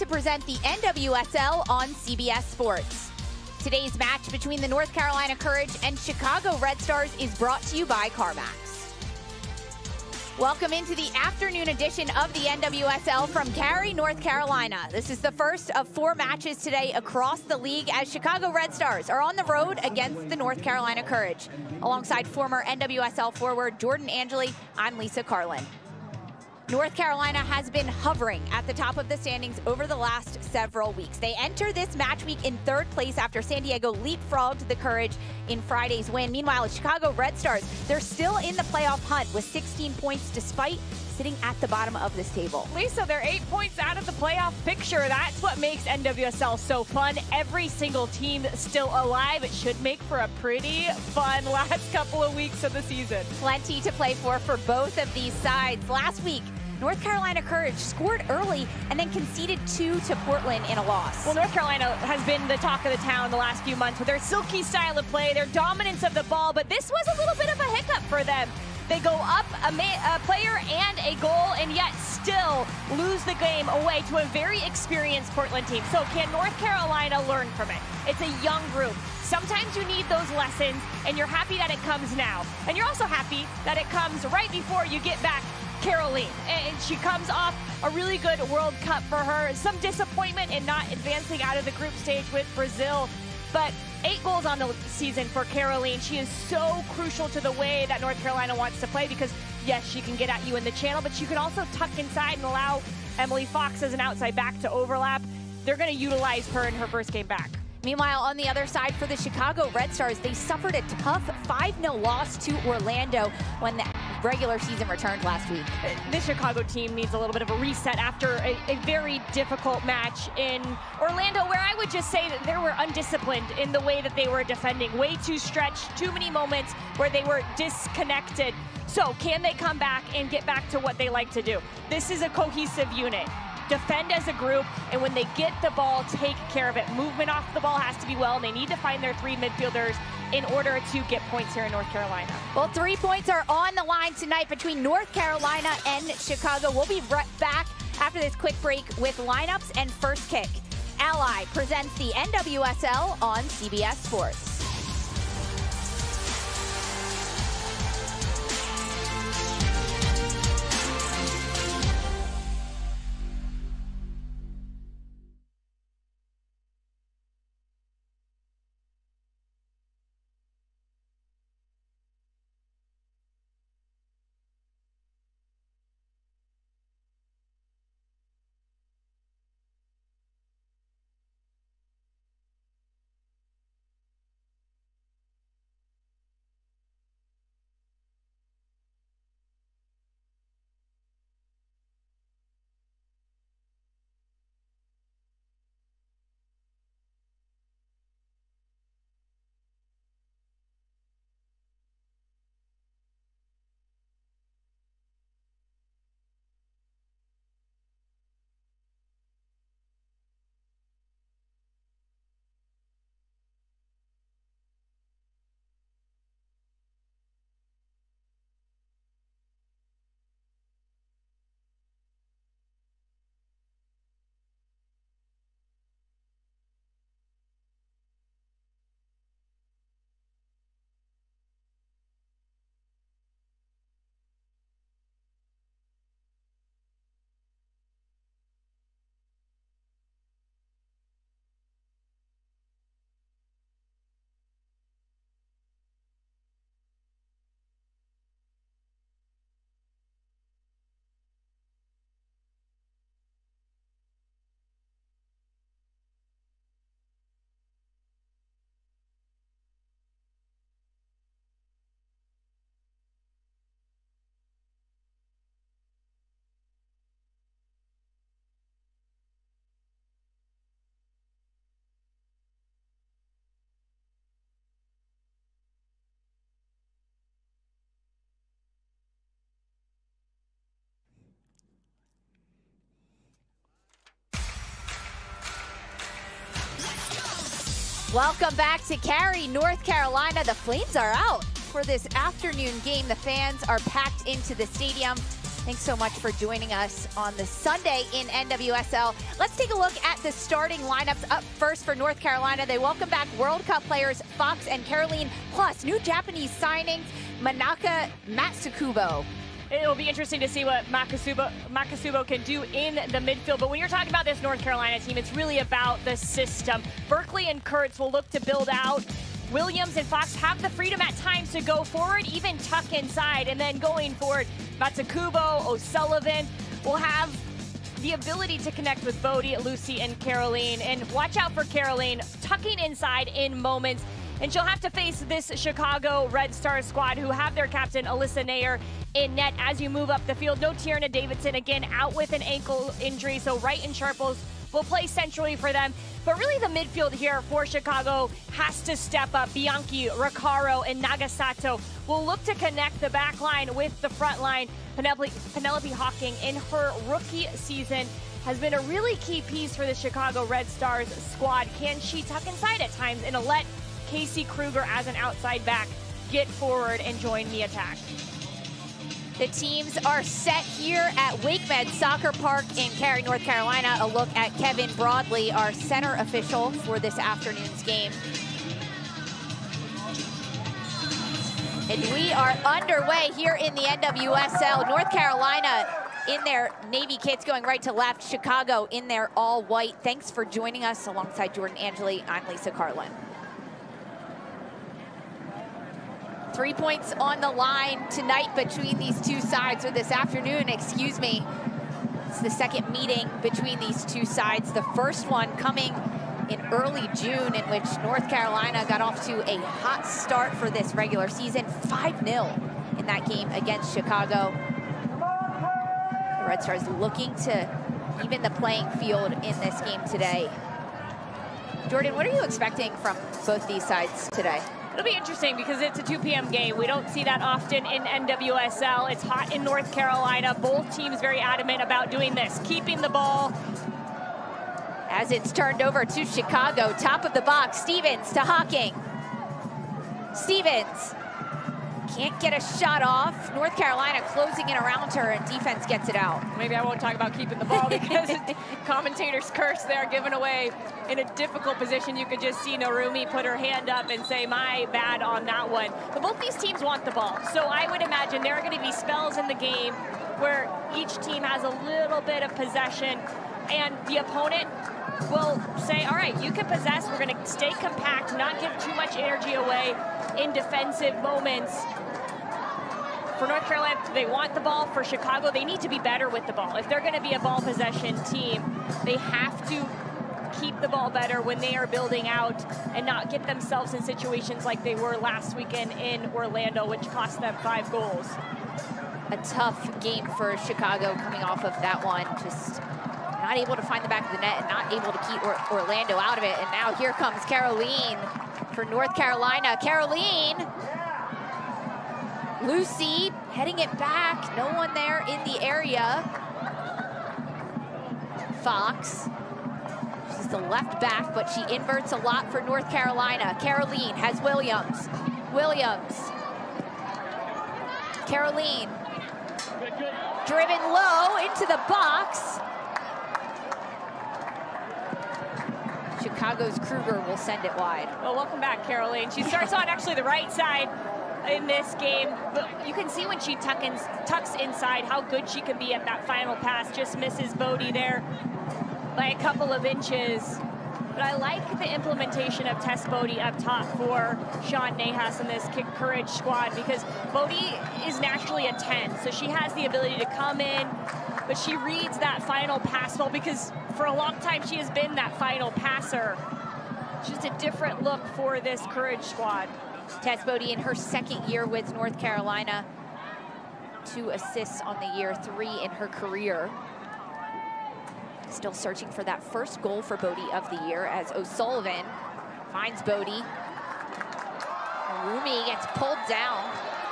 to present the NWSL on CBS Sports. Today's match between the North Carolina Courage and Chicago Red Stars is brought to you by CarMax. Welcome into the afternoon edition of the NWSL from Cary, North Carolina. This is the first of four matches today across the league as Chicago Red Stars are on the road against the North Carolina Courage. Alongside former NWSL forward Jordan Angeli, I'm Lisa Carlin. North Carolina has been hovering at the top of the standings over the last several weeks. They enter this match week in third place after San Diego leapfrogged the Courage in Friday's win. Meanwhile, Chicago Red Stars, they're still in the playoff hunt with 16 points despite sitting at the bottom of this table. Lisa, they're eight points out of the playoff picture. That's what makes NWSL so fun. Every single team still alive. It should make for a pretty fun last couple of weeks of the season. Plenty to play for for both of these sides. Last week, North Carolina Courage scored early and then conceded two to Portland in a loss. Well, North Carolina has been the talk of the town the last few months with their silky style of play, their dominance of the ball, but this was a little bit of a hiccup for them. They go up a, a, player and a goal and yet still lose the game away to a very experienced Portland team. So can North Carolina learn from it? It's a young group. Sometimes you need those lessons and you're happy that it comes now. And you're also happy that it comes right before you get back Kerolin. And she comes off a really good World Cup for her. Some disappointment in not advancing out of the group stage with Brazil. But eight goals on the season for Kerolin. She is so crucial to the way that North Carolina wants to play because, yes, she can get at you in the channel, but she can also tuck inside and allow Emily Fox as an outside back to overlap. They're going to utilize her in her first game back. Meanwhile, on the other side for the Chicago Red Stars, they suffered a tough 5-0 loss to Orlando when the regular season returned last week. Uh, the Chicago team needs a little bit of a reset after a, a, very difficult match in Orlando, where I would just say that they were undisciplined in the way that they were defending. Way too stretched, too many moments where they were disconnected. So can they come back and get back to what they like to do? This is a cohesive unit defend as a group, and when they get the ball, take care of it. Movement off the ball has to be well, and they need to find their three midfielders in order to get points here in North Carolina. Well, three points are on the line tonight between North Carolina and Chicago. We'll be right back after this quick break with lineups and first kick. Ally presents the NWSL on CBS Sports. Welcome back to Cary, North Carolina. The Flames are out for this afternoon game. The fans are packed into the stadium. Thanks so much for joining us on the Sunday in NWSL. Let's take a look at the starting lineups. Up first for North Carolina, they welcome back World Cup players Fox and Kerolin, plus new Japanese signings, Manaka Matsukubo. It'll be interesting to see what Makasubo, Makasubo can do in the midfield. But when you're talking about this North Carolina team, it's really about the system. Berkely and Kurz will look to build out Williams and Fox have the freedom at times to go forward, even tuck inside. And then going forward, Matsukubo, O'Sullivan will have the ability to connect with Boade, Lussi, and Kerolin. And watch out for Kerolin tucking inside in moments. And she'll have to face this Chicago Red Star squad who have their captain, Alyssa Naeher, in net as you move up the field. No Tierna Davidson, again, out with an ankle injury. So Wright and Sharples will play centrally for them. But really, the midfield here for Chicago has to step up. Bianchi, Roccaro, and Nagasato will look to connect the back line with the front line. Penelope, Penelope Hocking, in her rookie season, has been a really key piece for the Chicago Red Stars squad. Can she tuck inside at times and let Casey Krueger as an outside back get forward and join the attack? The teams are set here at WakeMed Soccer Park in Cary, North Carolina. A look at Kevin Broadley, our center official for this afternoon's game. And we are underway here in the NWSL. North Carolina in their Navy kits going right to left. Chicago in their all white. Thanks for joining us alongside Jordan Angeli. I'm Lisa Carlin. Three points on the line tonight between these two sides, or this afternoon, excuse me. It's the second meeting between these two sides. The first one coming in early June in which North Carolina got off to a hot start for this regular season, 5-0 in that game against Chicago. The Red Stars looking to even the playing field in this game today. Jordan, what are you expecting from both these sides today? It'll be interesting because it's a 2 p.m. game. We don't see that often in NWSL. It's hot in North Carolina. Both teams very adamant about doing this, keeping the ball. As it's turned over to Chicago, top of the box, Stevens to Hocking. Stevens can't get a shot off. North Carolina closing in around her and defense gets it out. Maybe I won't talk about keeping the ball because commentators curse there, giving away in a difficult position. You could just see Narumi put her hand up and say, my bad on that one. But both these teams want the ball. So I would imagine there are going to be spells in the game where each team has a little bit of possession and the opponent will say, all right, you can possess. We're going to stay compact, not give too much energy away in defensive moments. For North Carolina, they want the ball. For Chicago, they need to be better with the ball. If they're going to be a ball possession team, they have to keep the ball better when they are building out and not get themselves in situations like they were last weekend in Orlando, which cost them five goals. A tough game for Chicago coming off of that one. Just not able to find the back of the net and not able to keep Orlando out of it. And now here comes Kerolin for North Carolina. Kerolin, Lussi heading it back. No one there in the area. Fox. She's the left back, but she inverts a lot for North Carolina. Kerolin has Williams. Williams. Kerolin Driven low into the box. Chicago's Krueger will send it wide. Well, welcome back, Kerolin. She starts on actually the right side in this game, but you can see when she tuck in, tucks inside how good she can be at that final pass. Just misses Boade there by a couple of inches. But I like the implementation of Tess Boade up top for Sean Nahas in this Kick Courage squad because Boade is naturally a 10, so she has the ability to come in, but she reads that final pass well because for a long time she has been that final passer. Just a different look for this Courage squad. Tess Boade in her second year with North Carolina. Two assists on the year, three in her career. Still searching for that first goal for Boade of the year as O'Sullivan finds Boade. Rumi gets pulled down.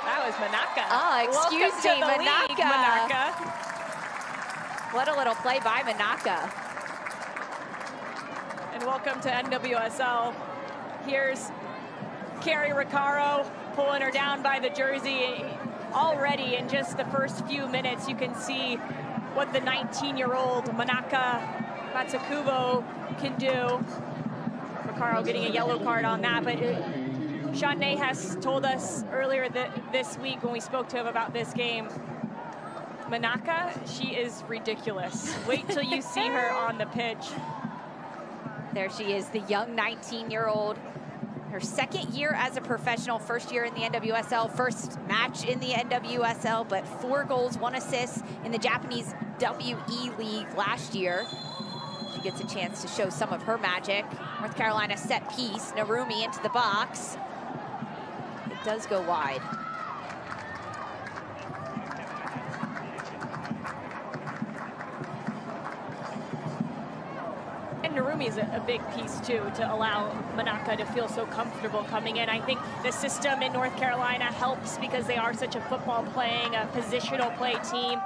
That was Manaka. Oh, ah, excuse Welcome me, Manaka. League, Manaka. What a little play by Manaka. And welcome to NWSL. Here's Cari Roccaro pulling her down by the jersey. already in just the first few minutes, you can see what the 19-year-old Manaka Matsukubo can do. Recaro getting a yellow card on that, but Sean Nahas told us earlier that this week when we spoke to him about this game, Manaka, she is ridiculous. Wait till you see her on the pitch. There she is, the young 19-year-old. Her second year as a professional, first year in the NWSL, first match in the NWSL, but four goals, one assist in the Japanese WE League last year. She gets a chance to show some of her magic. North Carolina set piece, Narumi into the box. It does go wide. And Narumi is a, a, big piece too to allow Manaka to feel so comfortable coming in. I think the system in North Carolina helps because they are such a football playing, a positional play team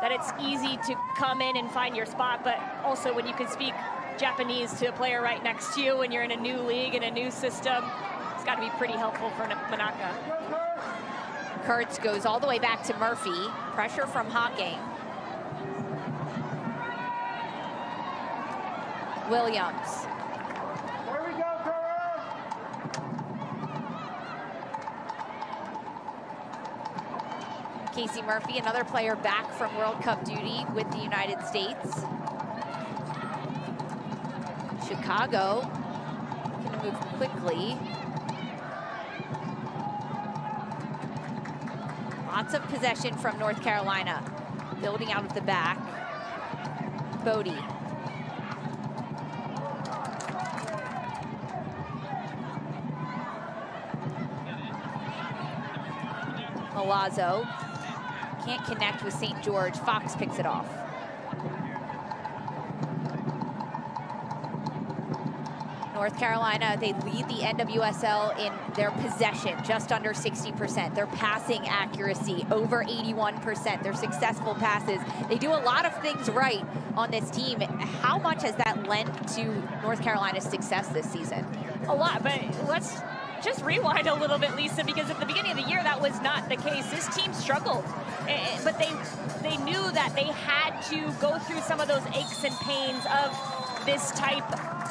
that it's easy to come in and find your spot, but also when you can speak Japanese to a player right next to you when you're in a new league and a new system, it's got to be pretty helpful for Manaka. Kurz goes all the way back to Murphy. Pressure from Hocking. Williams. There we go, Casey Murphy, another player back from World Cup duty with the United States. Chicago can move quickly. Lots of possession from North Carolina. Building out of the back. Boade. Milazzo. Can't connect with St. George. Fox picks it off. North Carolina, they lead the NWSL in their possession, just under 60%. Their passing accuracy, over 81%. Their successful passes. They do a lot of things right on this team. How much has that lent to North Carolina's success this season? A lot, but let's just rewind a little bit, Lisa, because at the beginning of the year, that was not the case. This team struggled, eh, eh, but they they knew that they had to go through some of those aches and pains of this type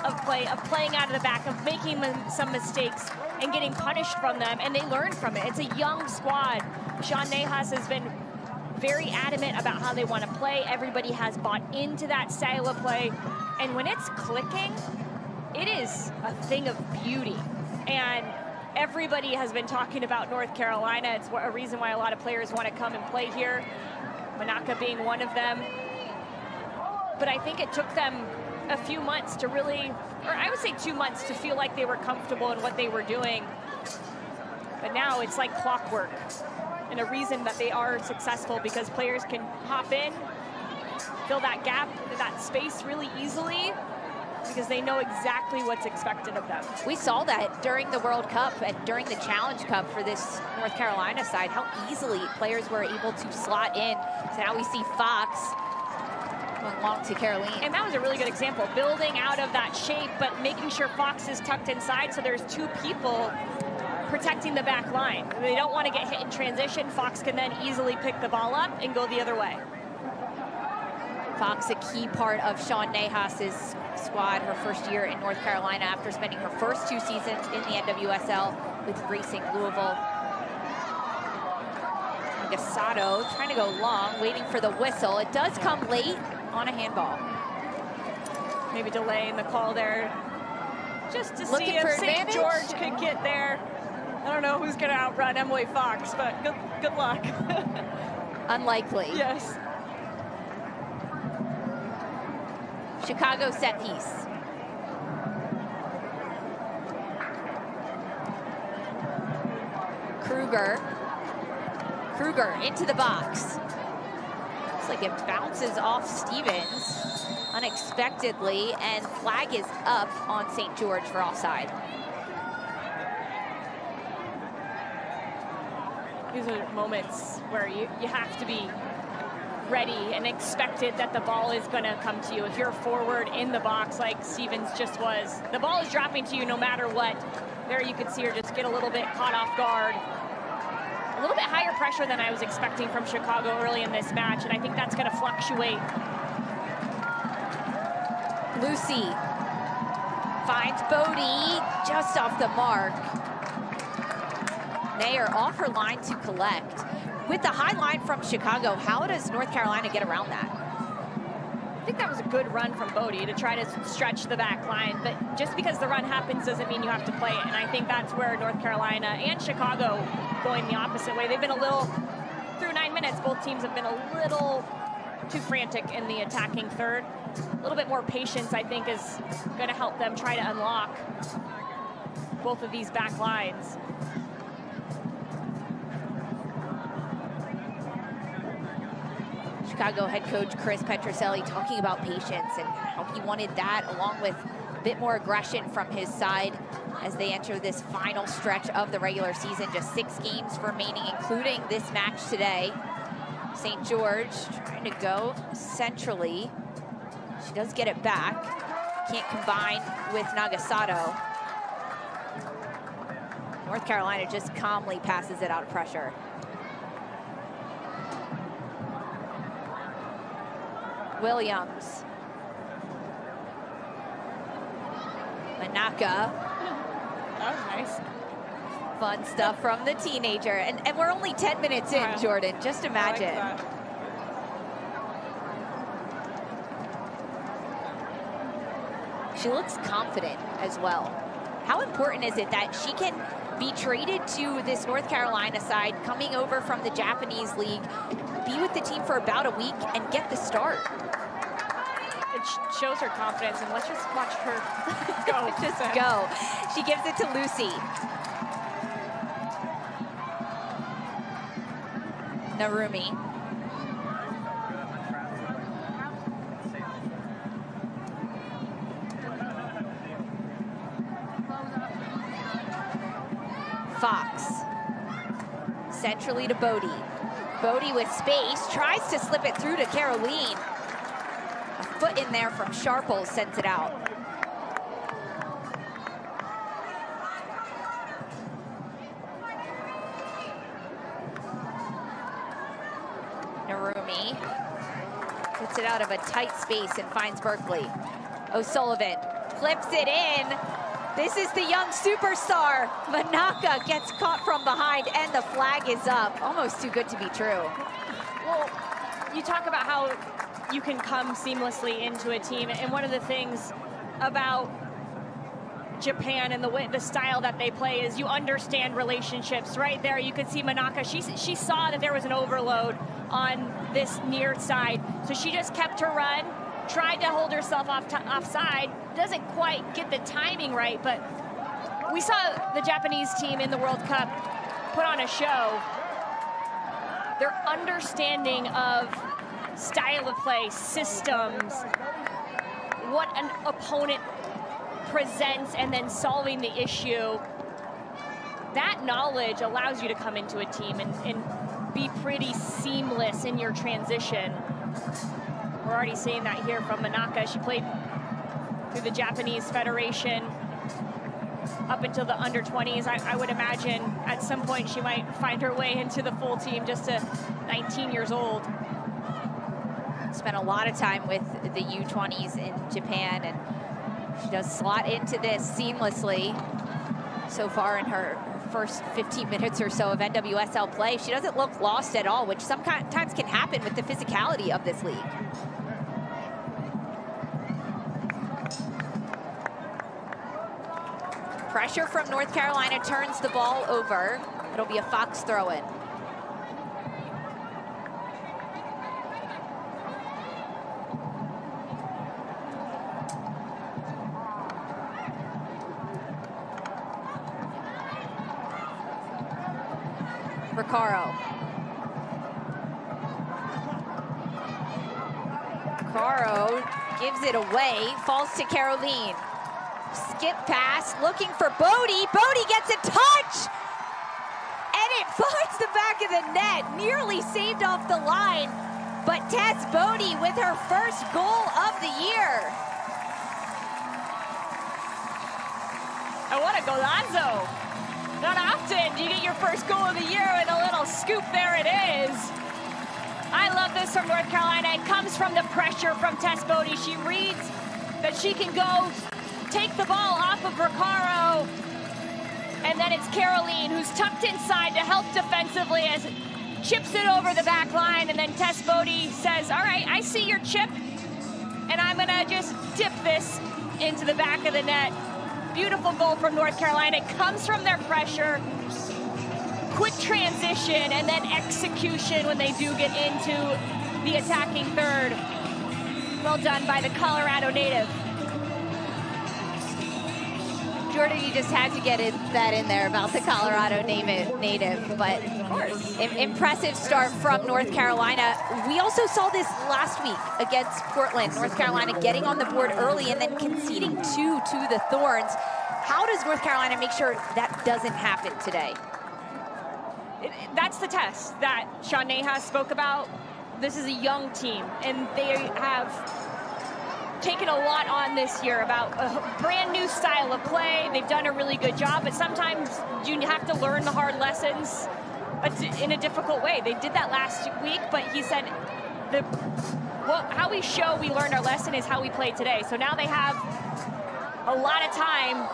of play, of playing out of the back, of making some mistakes and getting punished from them, and they learned from it. It's a young squad. Sean Nahas has been very adamant about how they want to play. Everybody has bought into that style of play, and when it's clicking, it is a thing of beauty. And everybody has been talking about North Carolina. It's a reason why a lot of players want to come and play here, Manaka being one of them. But I think it took them a few months to really, or I would say two months to feel like they were comfortable in what they were doing. But now it's like clockwork and a reason that they are successful because players can hop in, fill that gap, that space really easily because they know exactly what's expected of them. We saw that during the World Cup and during the Challenge Cup for this North Carolina side, how easily players were able to slot in. So now we see Fox going long to Kerolin. And that was a really good example, building out of that shape, but making sure Fox is tucked inside so there's two people protecting the back line. They don't want to get hit in transition. Fox can then easily pick the ball up and go the other way. Fox, a key part of Sean Nahas's squad her first year in North Carolina after spending her first two seasons in the NWSL with Racing Louisville. Gasato trying to go long, waiting for the whistle. It does come late on a handball. Maybe delaying the call there just to Looking see if St. George could get there. I don't know who's going to outrun Emily Fox, but good, good luck. Unlikely. Yes. Chicago set piece. Krueger. Krueger into the box. Looks like it bounces off Stevens unexpectedly, and flag is up on St. George for offside. These are moments where you, you have to be ready and expected that the ball is going to come to you. If you're forward in the box like Stevens just was, the ball is dropping to you no matter what. There you could see her just get a little bit caught off guard. a little bit higher pressure than I was expecting from Chicago early in this match, and I think that's going to fluctuate. Lussi finds Boade just off the mark. Naeher off her line to collect. With the high line from Chicago, how does North Carolina get around that? I think that was a good run from Boade to try to stretch the back line, but just because the run happens doesn't mean you have to play it, and I think that's where North Carolina and Chicago going the opposite way. They've been a little, through nine minutes, both teams have been a little too frantic in the attacking third. A little bit more patience, I think, is going to help them try to unlock both of these back lines. Chicago head coach Chris Petrucelli talking about patience and how he wanted that along with a bit more aggression from his side as they enter this final stretch of the regular season. Just six games remaining, including this match today. St. George trying to go centrally. She does get it back. Can't combine with Nagasato. North Carolina just calmly passes it out of pressure. Williams. Manaka. That was nice. Fun stuff from the teenager. And, and we're only 10 minutes in, Jordan. Just imagine. Like she looks confident as well. How important is it that she can be traded to this North Carolina side, coming over from the Japanese league, be with the team for about a week and get the start? It shows her confidence, and let's just watch her go. just go. She gives it to Lussi. Narumi. Centrally to Boade. Boade with space, tries to slip it through to Kerolin. A foot in there from Sharples sends it out. Narumi gets it out of a tight space and finds Berkely. O'Sullivan flips it in. This is the young superstar. Manaka gets caught from behind and the flag is up. Almost too good to be true. Well, you talk about how you can come seamlessly into a team, and one of the things about Japan and the way the style that they play is you understand relationships. Right there, you could see Manaka. She she saw that there was an overload on this near side, so she just kept her run, tried to hold herself off offside. Doesn't quite get the timing right, but we saw the Japanese team in the World Cup put on a show. Their understanding of style of play, systems, what an opponent presents and then solving the issue, that knowledge allows you to come into a team and, and be pretty seamless in your transition. We're already seeing that here from Manaka. She played through the Japanese Federation up until the under 20s. I, I, would imagine at some point she might find her way into the full team just to 19 years old. Spent a lot of time with the U20s in Japan and she does slot into this seamlessly so far in her first 15 minutes or so of NWSL play. She doesn't look lost at all, which sometimes can happen with the physicality of this league. Pressure from North Carolina turns the ball over. It'll be a Fox throw-in. Caro. Caro gives it away, falls to Kerolin. Skip pass, looking for Boade. Boade gets a touch! And it finds the back of the net, nearly saved off the line. But Tess Boade with her first goal of the year. And what a golazo! Not often do you get your first goal of the year with a little scoop. There it is. I love this from North Carolina. It comes from the pressure from Tess Boade. She reads that she can go take the ball off of Roccaro. And then it's Kerolin who's tucked inside to help defensively as chips it over the back line. And then Tess Boade says, all right, I see your chip. And I'm going to just dip this into the back of the net. Beautiful goal from North Carolina. It comes from their pressure. Quick transition and then execution when they do get into the attacking third. Well done by the Colorado native. You just had to get it, that in there about the Colorado native, uh, native but of course, impressive start from North Carolina. We also saw this last week against Portland. North Carolina getting on the board early and then conceding two to the Thorns. How does North Carolina make sure that doesn't happen today? It, that's the test that Sean Nahas spoke about. This is a young team, and they have taken a lot on this year about a brand new style of play. They've done a really good job, but sometimes you have to learn the hard lessons in a difficult way. They did that last week, but he said the well, how we show we learned our lesson is how we play today. So now they have a lot of time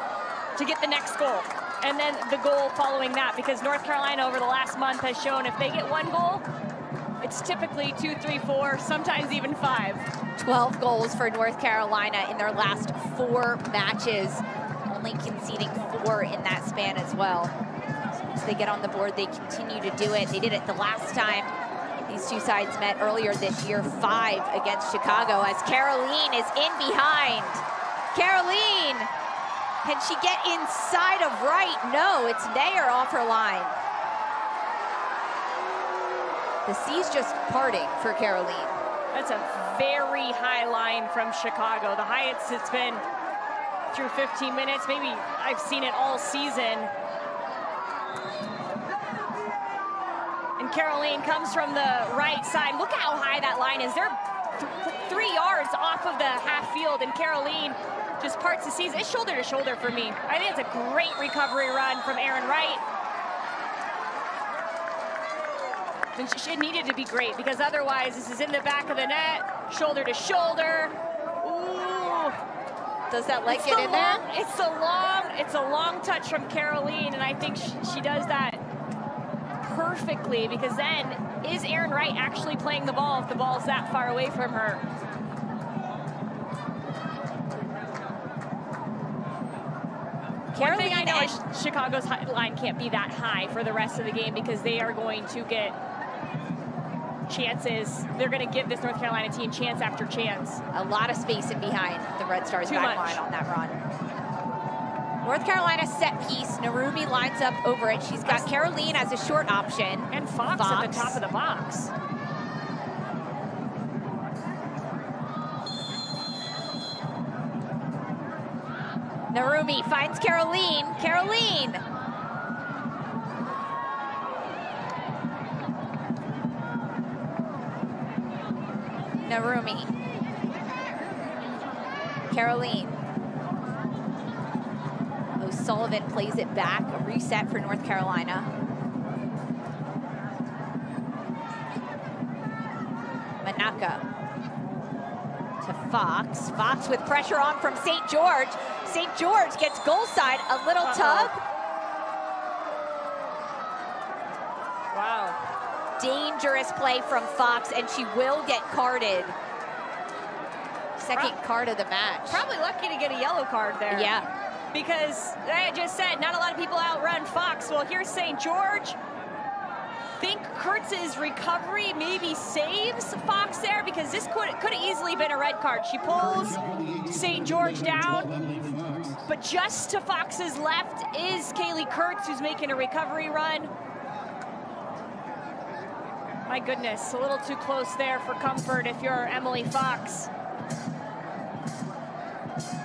to get the next goal. And then the goal following that, because North Carolina over the last month has shown if they get one goal, it's typically two, three, four, sometimes even five. 12 goals for North Carolina in their last four matches, only conceding four in that span as well. Once they get on the board, they continue to do it. They did it the last time these two sides met earlier this year, five against Chicago, as Kerolin is in behind. Kerolin, can she get inside of Wright? No, it's Naeher off her line. The sea's just parting for Kerolin. That's a very high line from Chicago. The highest it's been through 15 minutes. Maybe I've seen it all season. And Kerolin comes from the right side. Look how high that line is. They're th three yards off of the half field, and Kerolin just parts the season. It's shoulder to shoulder for me. I think it's a great recovery run from Arin Wright. And she, it needed to be great because otherwise this is in the back of the net, shoulder to shoulder. Ooh. Does that leg get in long, there? It's a long, it's a long touch from Kerolin, and I think she, she does that perfectly because then is Arin Wright actually playing the ball if the ball's that far away from her? One thing I know is Chicago's line can't be that high for the rest of the game because they are going to get chances. They're going to give this North Carolina team chance after chance. A lot of space in behind the Red Stars Too back much. line on that run. North Carolina set piece. Narumi lines up over it. She's got Kerolin as a short option. And Fox, Fox. at the top of the box. Narumi finds Caroline. Kerolin. Narumi. Kerolin. O'Sullivan plays it back. A reset for North Carolina. Manaka to Fox. Fox with pressure on from St. George. St. George gets goal side, a little Uh-oh. tug. Wow. Dangerous play from Fox, and she will get carded. Second Prob- card of the match. Probably lucky to get a yellow card there. Yeah. Because I just said, not a lot of people outrun Fox. Well, here's St. George. Think Kurz's recovery maybe saves Fox there because this could could have easily been a red card. She pulls St. George down, but just to Fox's left is Kaleigh Kurz who's making a recovery run. My goodness, a little too close there for comfort if you're Emily Fox.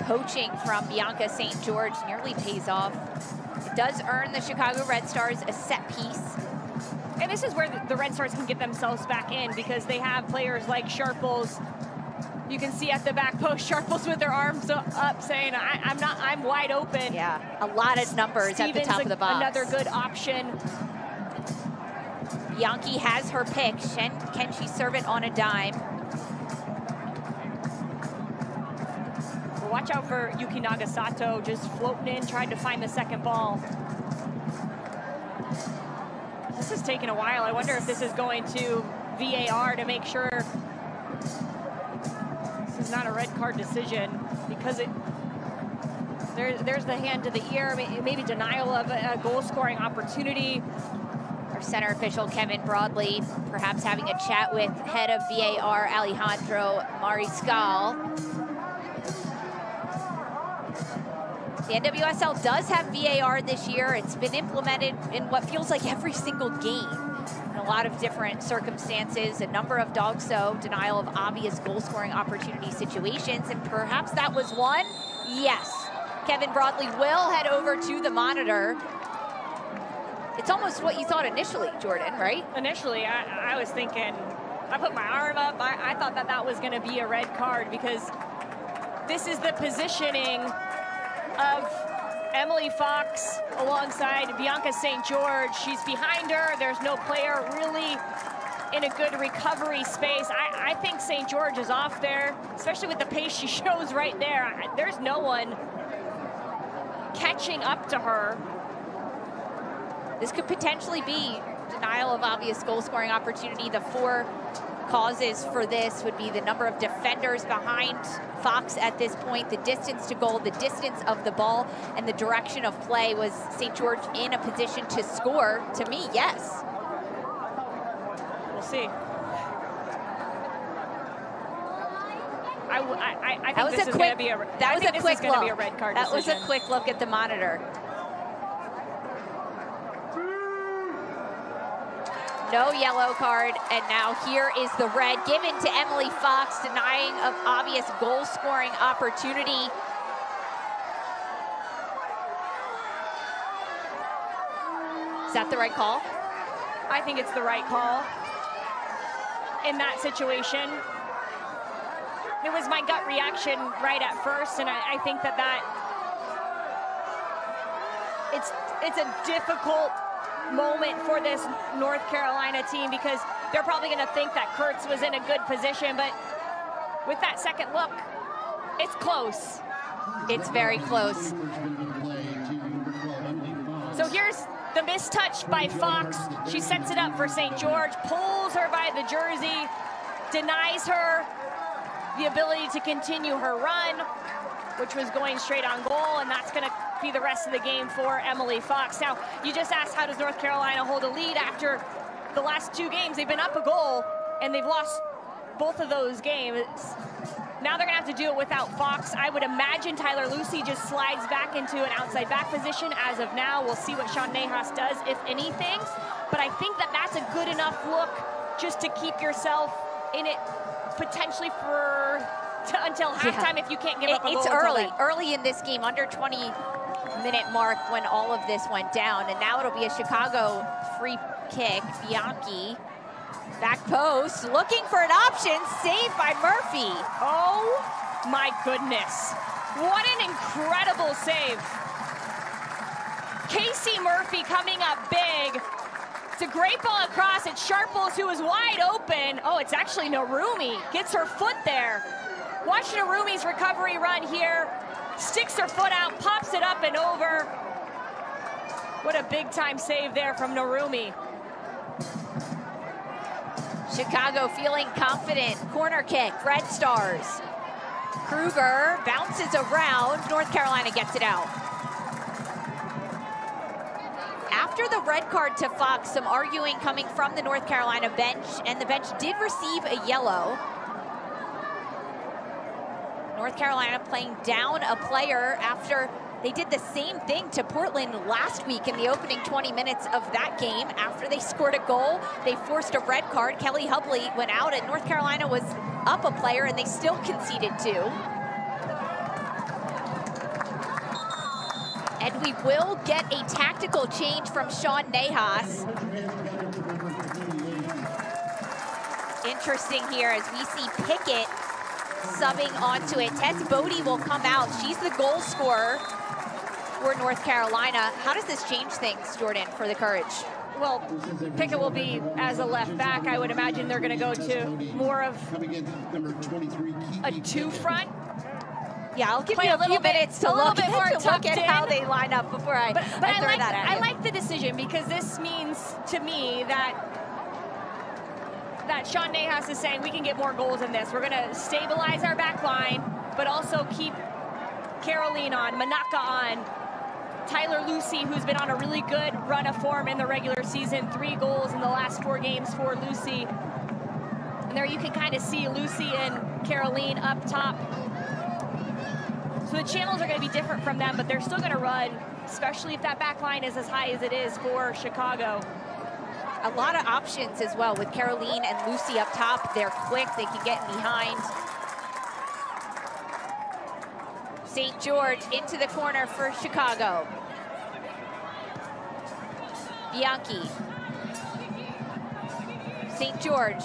Poaching from Bianca St. George nearly pays off. It does earn the Chicago Red Stars a set piece. And this is where the- Red Stars can get themselves back in because they have players like Sharples, You can see at the back post, Sharples with their arms up saying, I, am not, I'm wide open. Yeah, a lot of numbers Stevens at the top of the box. Another good option. Bianchi has her pick. Can, can she serve it on a dime? watch out for Yuki Nagasato just floating in, trying to find the second ball. This is taking a while. I wonder if this is going to VAR to make sure this is not a red card decision because it there, there's the hand to the ear, maybe denial of a, goal scoring opportunity. Our center official, Kevin Broadley, perhaps having a chat with head of VAR, Alejandro Mariscal. The NWSL does have VAR this year. It's been implemented in what feels like every single game in a lot of different circumstances, a number of DOGSO, denial of obvious goal-scoring opportunity situations, and perhaps that was one? Yes. Kevin Broadley will head over to the monitor. It's almost what you thought initially, Jordan, right? Initially, I, I was thinking, I put my arm up, I, I thought that that was gonna be a red card because this is the positioning of Emily Fox alongside Bianca St. George. She's behind her. There's no player really in a good recovery space. I, I think St. George is off there, especially with the pace she shows right there. There's no one catching up to her. This could potentially be denial of obvious goal scoring opportunity. The four causes for this would be the number of defenders behind Fox at this point, the distance to goal, the distance of the ball, and the direction of play. Was St. George in a position to score? To me, yes. We'll see. I, I, I think that was this a is quick, be a, that was a quick look. Be a red card that was a quick look at the monitor. No yellow card, and now here is the red given to Emily Fox, denying of obvious goal-scoring opportunity. Is that the right call? I think it's the right call in that situation. It was my gut reaction right at first, and I, I think that that it's it's a difficult moment for this North Carolina team because they're probably going to think that Kurz was in a good position, but with that second look, it's close. It's very close. So here's the mistouch by Fox. She sets it up for St. George, pulls her by the jersey, denies her the ability to continue her run, which was going straight on goal, and that's going to be the rest of the game for Emily Fox. Now, you just asked how does North Carolina hold a lead after the last two games. They've been up a goal, and they've lost both of those games. Now they're gonna have to do it without Fox. I would imagine Tyler Lussi just slides back into an outside back position as of now. We'll see what Sean Nahas does, if anything. But I think that that's a good enough look just to keep yourself in it potentially for to, until halftime yeah. if you can't give it, up a It's early, early in this game, under 20 minute mark when all of this went down. And now it'll be a Chicago free kick. Bianchi, back post, looking for an option, saved by Murphy. Oh my goodness. What an incredible save. Casey Murphy coming up big. It's a great ball across. It's Sharples who is wide open. Oh, it's actually Narumi. Gets her foot there. Watch Narumi's recovery run here sticks her foot out, pops it up and over. What a big time save there from Narumi. Chicago feeling confident. Corner kick, Red Stars. Krueger bounces around. North Carolina gets it out. After the red card to Fox, some arguing coming from the North Carolina bench, and the bench did receive a yellow. North Carolina playing down a player after they did the same thing to Portland last week in the opening 20 minutes of that game. After they scored a goal, they forced a red card. Kelli Hubly went out, and North Carolina was up a player, and they still conceded two. And we will get a tactical change from Sean Nahas. Interesting here as we see Pickett subbing onto it. Tess Boade will come out. She's the goal scorer for North Carolina. How does this change things, Jordan, for the Courage? Well, Pickett will be as a left back. I would imagine they're going to go to more of a two front. Yeah, I'll give Play you a, few bit, minutes to a look, bit more to look at in. how they line up before I, but, but I throw I like, that at I like the decision because this means to me that that Sean Nahas is saying we can get more goals in this. We're going to stabilize our back line, but also keep Kerolin on, Manaka on, Tyler Lussi, who's been on a really good run of form in the regular season, three goals in the last four games for Lussi. And there you can kind of see Lussi and Kerolin up top. So the channels are going to be different from them, but they're still going to run, especially if that back line is as high as it is for Chicago. A lot of options as well with Kerolin and Lussi up top. They're quick, they can get behind. St. George into the corner for Chicago. Bianchi. St. George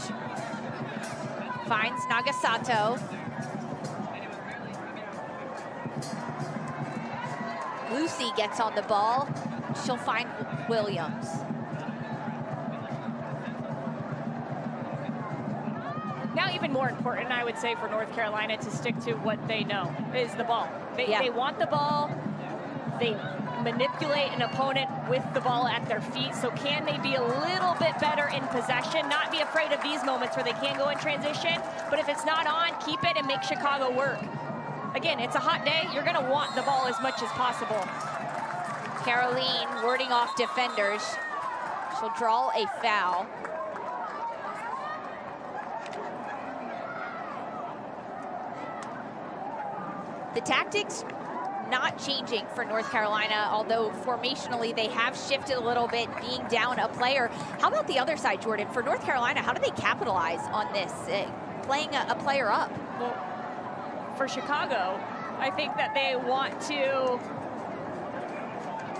finds Nagasato. Lussi gets on the ball. She'll find Williams. Even more important, I would say, for North Carolina to stick to what they know is the ball. They, yeah. they want the ball. They manipulate an opponent with the ball at their feet. So can they be a little bit better in possession? Not be afraid of these moments where they can go in transition. But if it's not on, keep it and make Chicago work. Again, it's a hot day. You're going to want the ball as much as possible. Kerolin warding off defenders. She'll draw a foul. The tactics not changing for North Carolina, although formationally they have shifted a little bit, being down a player. How about the other side, Jordan? For North Carolina, how do they capitalize on this, uh, playing a, a player up? Well, for Chicago, I think that they want to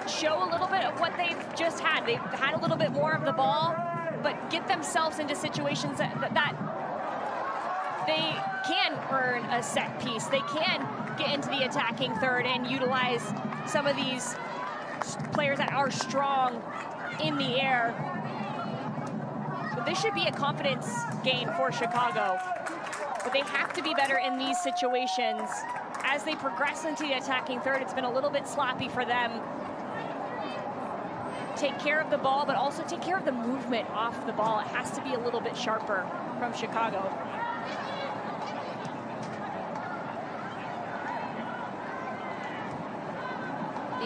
show a little bit of what they've just had. They've had a little bit more of the ball, but get themselves into situations that, that they can earn a set piece. They can get into the attacking third and utilize some of these players that are strong in the air. But this should be a confidence gain for Chicago. But they have to be better in these situations. As they progress into the attacking third, it's been a little bit sloppy for them. Take care of the ball, but also take care of the movement off the ball. It has to be a little bit sharper from Chicago.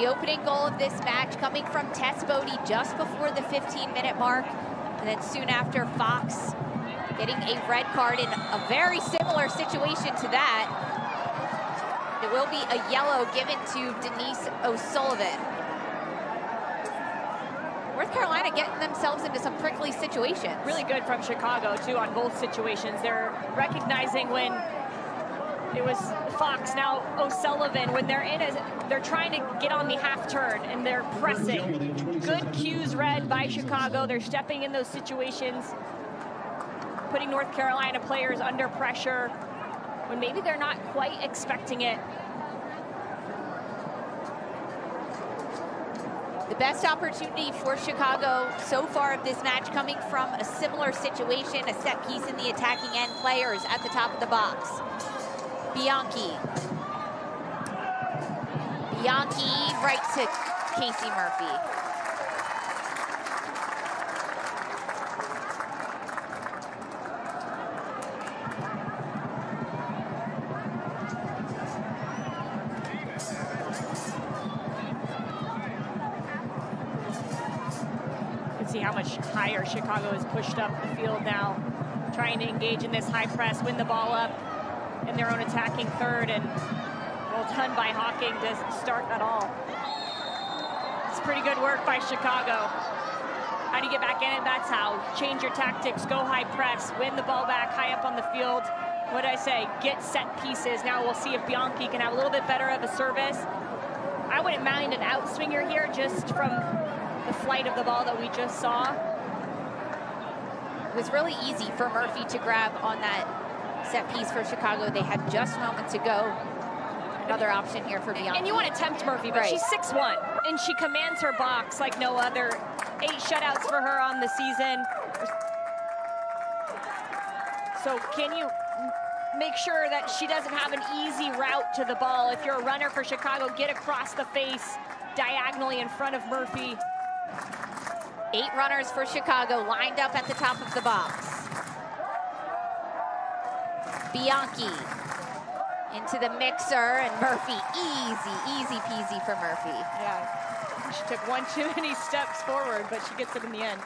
The opening goal of this match coming from Tess Boade just before the 15-minute mark. And then soon after, Fox getting a red card in a very similar situation to that. It will be a yellow given to Denise O'Sullivan. North Carolina getting themselves into some prickly situations. Really good from Chicago, too, on both situations. They're recognizing when it was Fox, now O'Sullivan. When they're in, a, they're trying to get on the half turn and they're pressing. Good cues read by Chicago. They're stepping in those situations, putting North Carolina players under pressure when maybe they're not quite expecting it. The best opportunity for Chicago so far of this match coming from a similar situation, a set piece in the attacking end, players at the top of the box. Bianchi. Bianchi right to Casey Murphy. Can see how much higher Chicago has pushed up the field now, trying to engage in this high press, win the ball up, in their own attacking third and well done by Hocking to start that all. It's pretty good work by Chicago. How do you get back in it? That's how. Change your tactics, go high press, win the ball back high up on the field. What did I say? Get set pieces. Now we'll see if Bianchi can have a little bit better of a service. I wouldn't mind an outswinger here just from the flight of the ball that we just saw. It was really easy for Murphy to grab on that set piece for Chicago. They had just moments to go. Another option here for Bianchi. And you want to tempt Murphy, but right. she's 6'1", and she commands her box like no other. Eight shutouts for her on the season. So can you make sure that she doesn't have an easy route to the ball? If you're a runner for Chicago, get across the face diagonally in front of Murphy. Eight runners for Chicago lined up at the top of the box. Bianchi into the mixer and Murphy, easy, easy peasy for Murphy. Yeah, she took one too many steps forward, but she gets it in the end.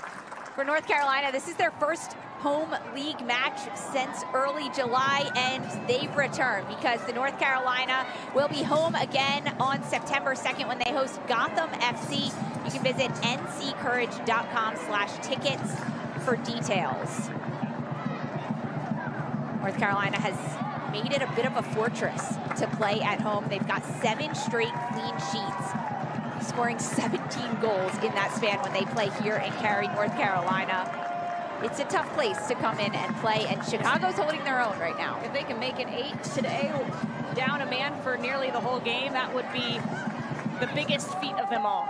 For North Carolina, this is their first home league match since early July, and they've returned because the North Carolina will be home again on September 2nd when they host Gotham FC. You can visit nccourage.com slash tickets for details. North Carolina has made it a bit of a fortress to play at home. They've got seven straight clean sheets, scoring 17 goals in that span when they play here in Cary, North Carolina. It's a tough place to come in and play, and Chicago's holding their own right now. If they can make it eight today, down a man for nearly the whole game, that would be the biggest feat of them all.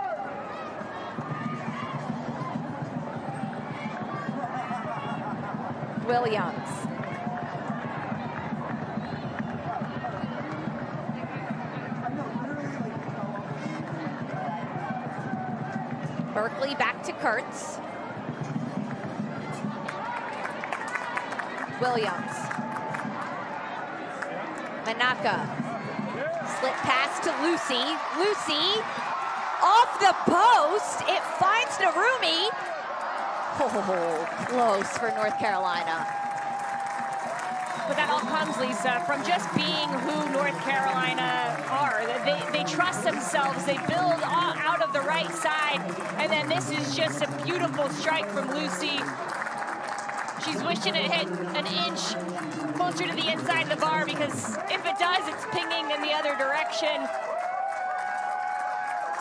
Williams Berkely back to Kurz. Williams. Manaka. Slip pass to Lussi. Lussi off the post. It finds Narumi. Oh, close for North Carolina. But that all comes, Lisa, from just being who North Carolina are. They, they trust themselves. They build out of the right side. And then this is just a beautiful strike from Lussi. She's wishing it hit an inch closer to the inside of the bar because if it does, it's pinging in the other direction.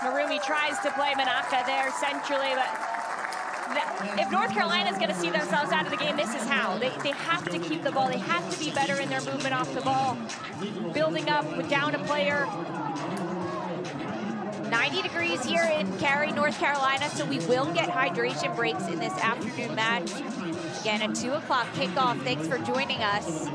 Narumi tries to play Manaka there centrally, but if North Carolina is going to see themselves out of the game, this is how. They, they have to keep the ball. They have to be better in their movement off the ball. Building up with down a player. 90 degrees here in Cary, North Carolina, so we will get hydration breaks in this afternoon match. Again, a 2 o'clock kickoff. Thanks for joining us.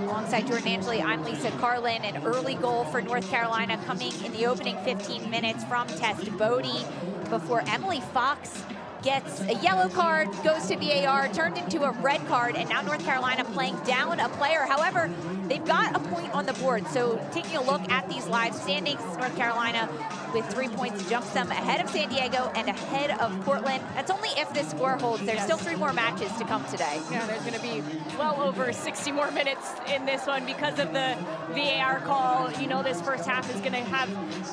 Alongside Jordan Angeli, I'm Lisa Carlin. An early goal for North Carolina coming in the opening 15 minutes from Tess Boade before Emily Fox gets a yellow card, goes to VAR, turned into a red card, and now North Carolina playing down a player. However, they've got a point on the board. So taking a look at these live standings, North Carolina with three points jumps them ahead of San Diego and ahead of Portland. That's only if this score holds. There's yes. still three more matches to come today. Yeah, there's going to be well over 60 more minutes in this one because of the VAR call. You know this first half is going to have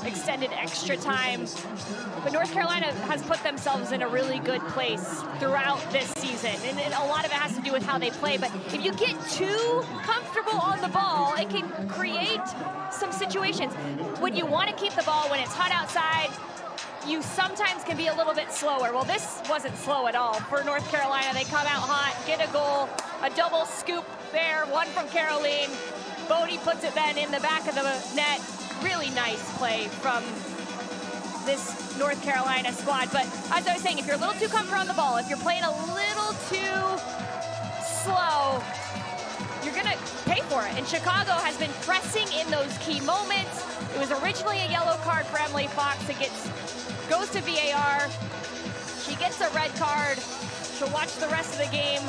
extended extra time. But North Carolina has put themselves in a really good place throughout this season. And, and a lot of it has to do with how they play. But if you get too comfortable on the ball, it can create some situations. When you want to keep the ball when it's hot outside, you sometimes can be a little bit slower. Well, this wasn't slow at all for North Carolina. They come out hot, get a goal, a double scoop there, one from Kerolin. Boade puts it then in the back of the net. Really nice play from this North Carolina squad. But as I was saying, if you're a little too comfortable on the ball, if you're playing a little too slow, you're going to pay for it. And Chicago has been pressing in those key moments. It was originally a yellow card for Emily Fox. It gets goes to VAR. She gets a red card. She'll watch the rest of the game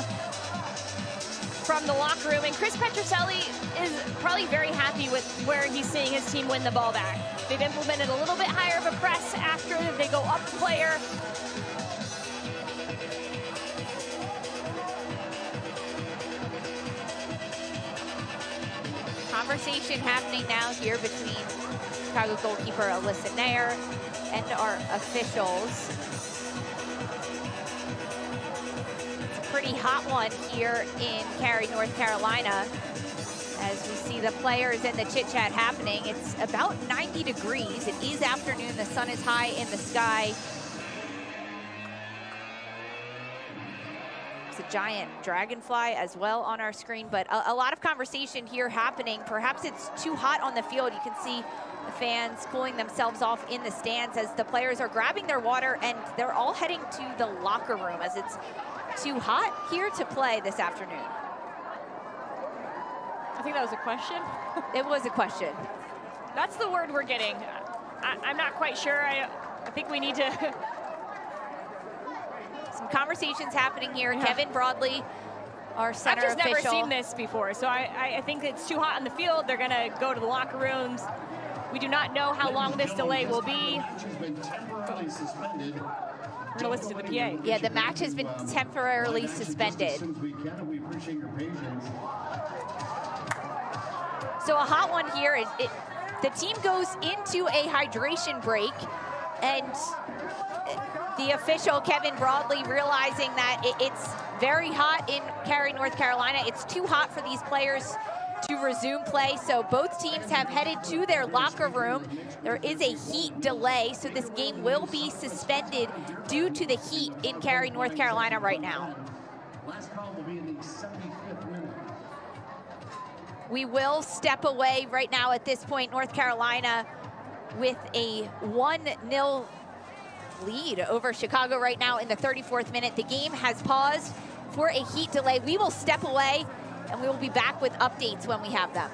from the locker room. And Chris Petrucelli is probably very happy with where he's seeing his team win the ball back. They've implemented a little bit higher of a press after they go up the player. conversation happening now here between Chicago goalkeeper Alyssa Naeher and our officials. Pretty hot one here in Cary, North Carolina. As we see the players and the chit-chat happening, it's about 90 degrees. It is afternoon, the sun is high in the sky. A giant dragonfly as well on our screen, but a, a lot of conversation here happening. Perhaps it's too hot on the field. You can see the fans cooling themselves off in the stands as the players are grabbing their water and they're all heading to the locker room as it's too hot here to play this afternoon. I think that was a question. it was a question. That's the word we're getting. I, am not quite sure. I, I think we need to some conversations happening here. Yeah. Kevin Broadley, our center official. I've just official. never seen this before, so I, I think it's too hot on the field. They're going to go to the locker rooms. We do not know how long this delay will be. We're going to listen to the PA. Yeah, the match has been temporarily suspended. So a hot one here is it, the team goes into a hydration break and the official, Kevin Broadley, realizing that it, it's very hot in Cary, North Carolina. It's too hot for these players to resume play. So both teams have headed to their locker room. There is a heat delay, so this game will be suspended due to the heat in Cary, North Carolina right now. We will step away right now at this point, North Carolina with a 1-0 lead over Chicago right now in the 34th minute. The game has paused for a heat delay. We will step away and we will be back with updates when we have them.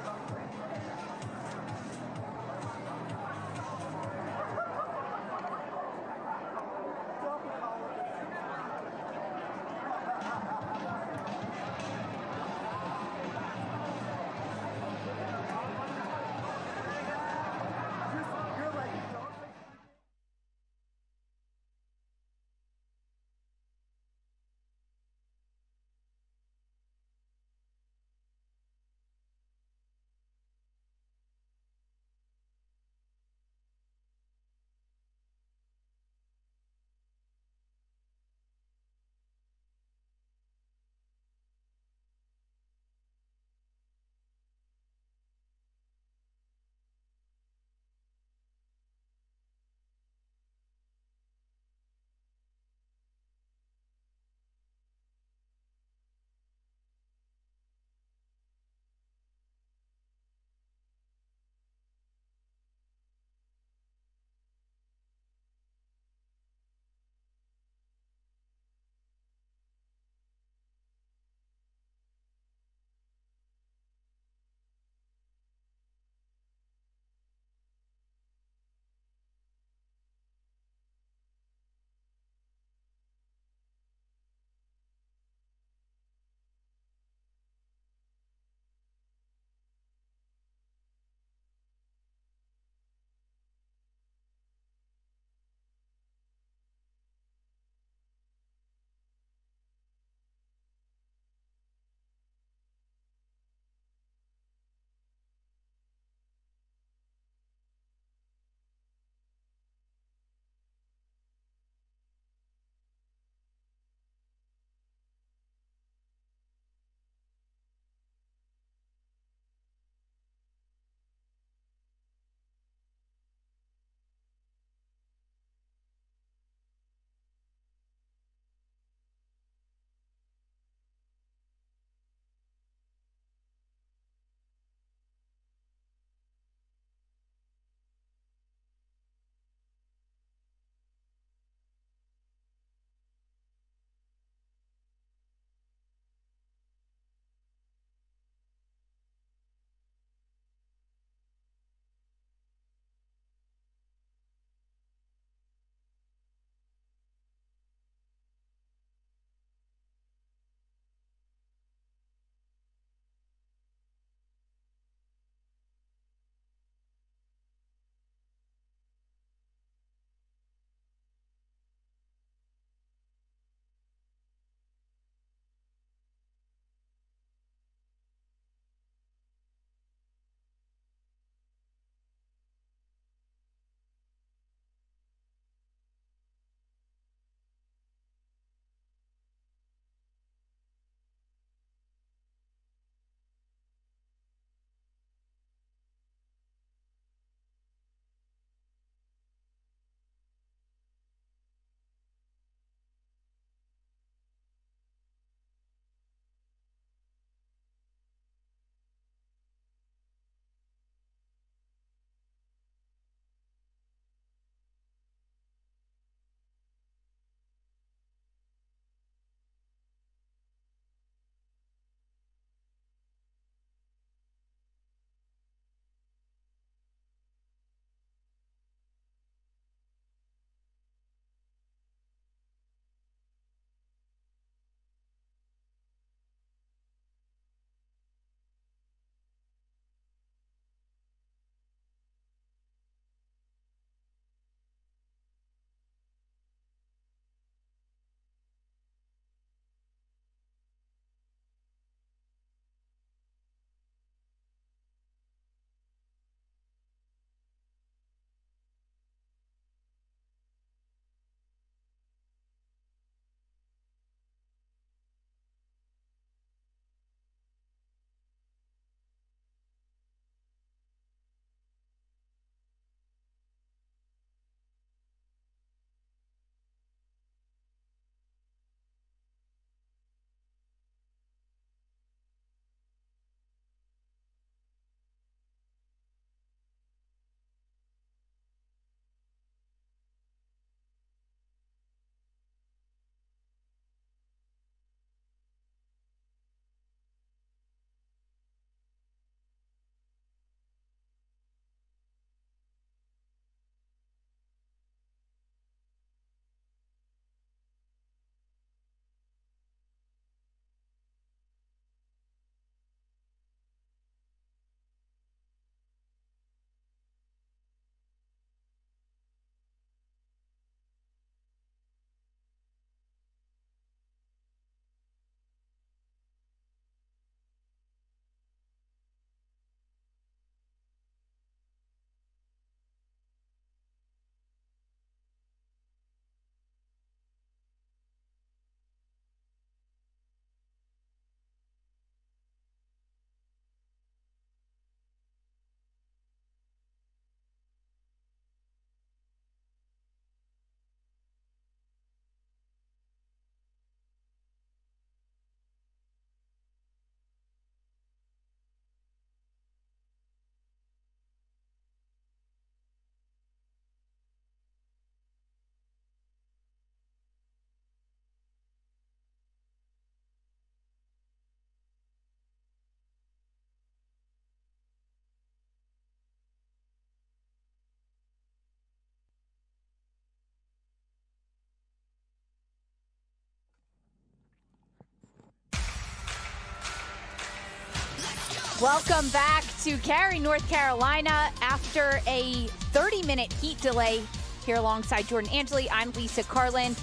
Welcome back to Cary, North Carolina. After a 30-minute heat delay here alongside Jordan Angeli, I'm Lisa Carlin.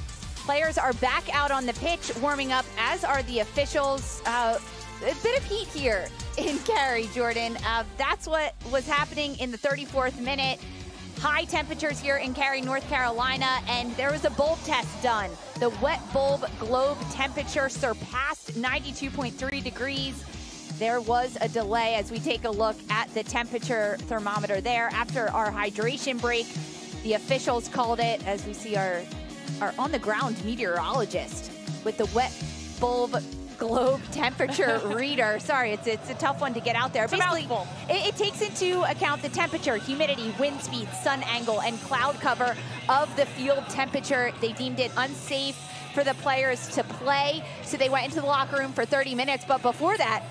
Players are back out on the pitch, warming up, as are the officials. Uh, a bit of heat here in Cary, Jordan. Uh, that's what was happening in the 34th minute. High temperatures here in Cary, North Carolina, and there was a bulb test done. The wet bulb globe temperature surpassed 92.3 degrees there was a delay as we take a look at the temperature thermometer there. After our hydration break, the officials called it, as we see our, our on-the-ground meteorologist with the wet bulb globe temperature reader. Sorry, it's it's a tough one to get out there. It's Basically, it, it, takes into account the temperature, humidity, wind speed, sun angle, and cloud cover of the field temperature. They deemed it unsafe for the players to play, so they went into the locker room for 30 minutes. But before that,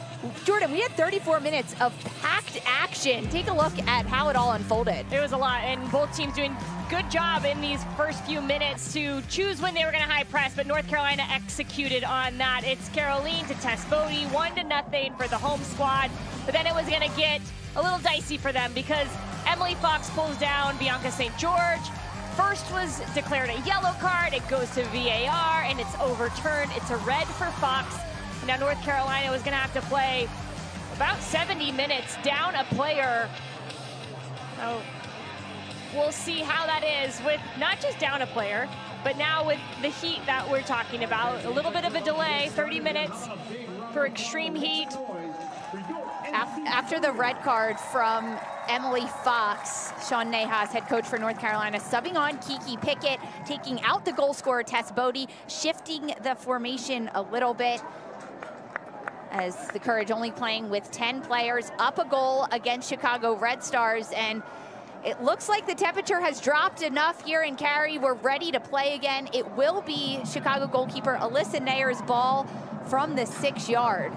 Jordan, we had 34 minutes of packed action. Take a look at how it all unfolded. It was a lot, and both teams doing good job in these first few minutes to choose when they were going to high press, but North Carolina executed on that. It's Kerolin to Tess Boade, one to nothing for the home squad, but then it was going to get a little dicey for them because Emily Fox pulls down Bianca St. George. First was declared a yellow card, it goes to VAR, and it's overturned. It's a red for Fox. Now North Carolina was going to have to play about 70 minutes down a player. So we'll see how that is with not just down a player, but now with the heat that we're talking about. A little bit of a delay, 30 minutes for extreme heat. After the red card from Emily Fox, Sean Nahas, head coach for North Carolina, subbing on Kiki Pickett, taking out the goal scorer Tess Boade, shifting the formation a little bit as the Courage only playing with 10 players, up a goal against Chicago Red Stars. And it looks like the temperature has dropped enough here in Cary. We're ready to play again. It will be Chicago goalkeeper Alyssa Naeher's ball from the six yard.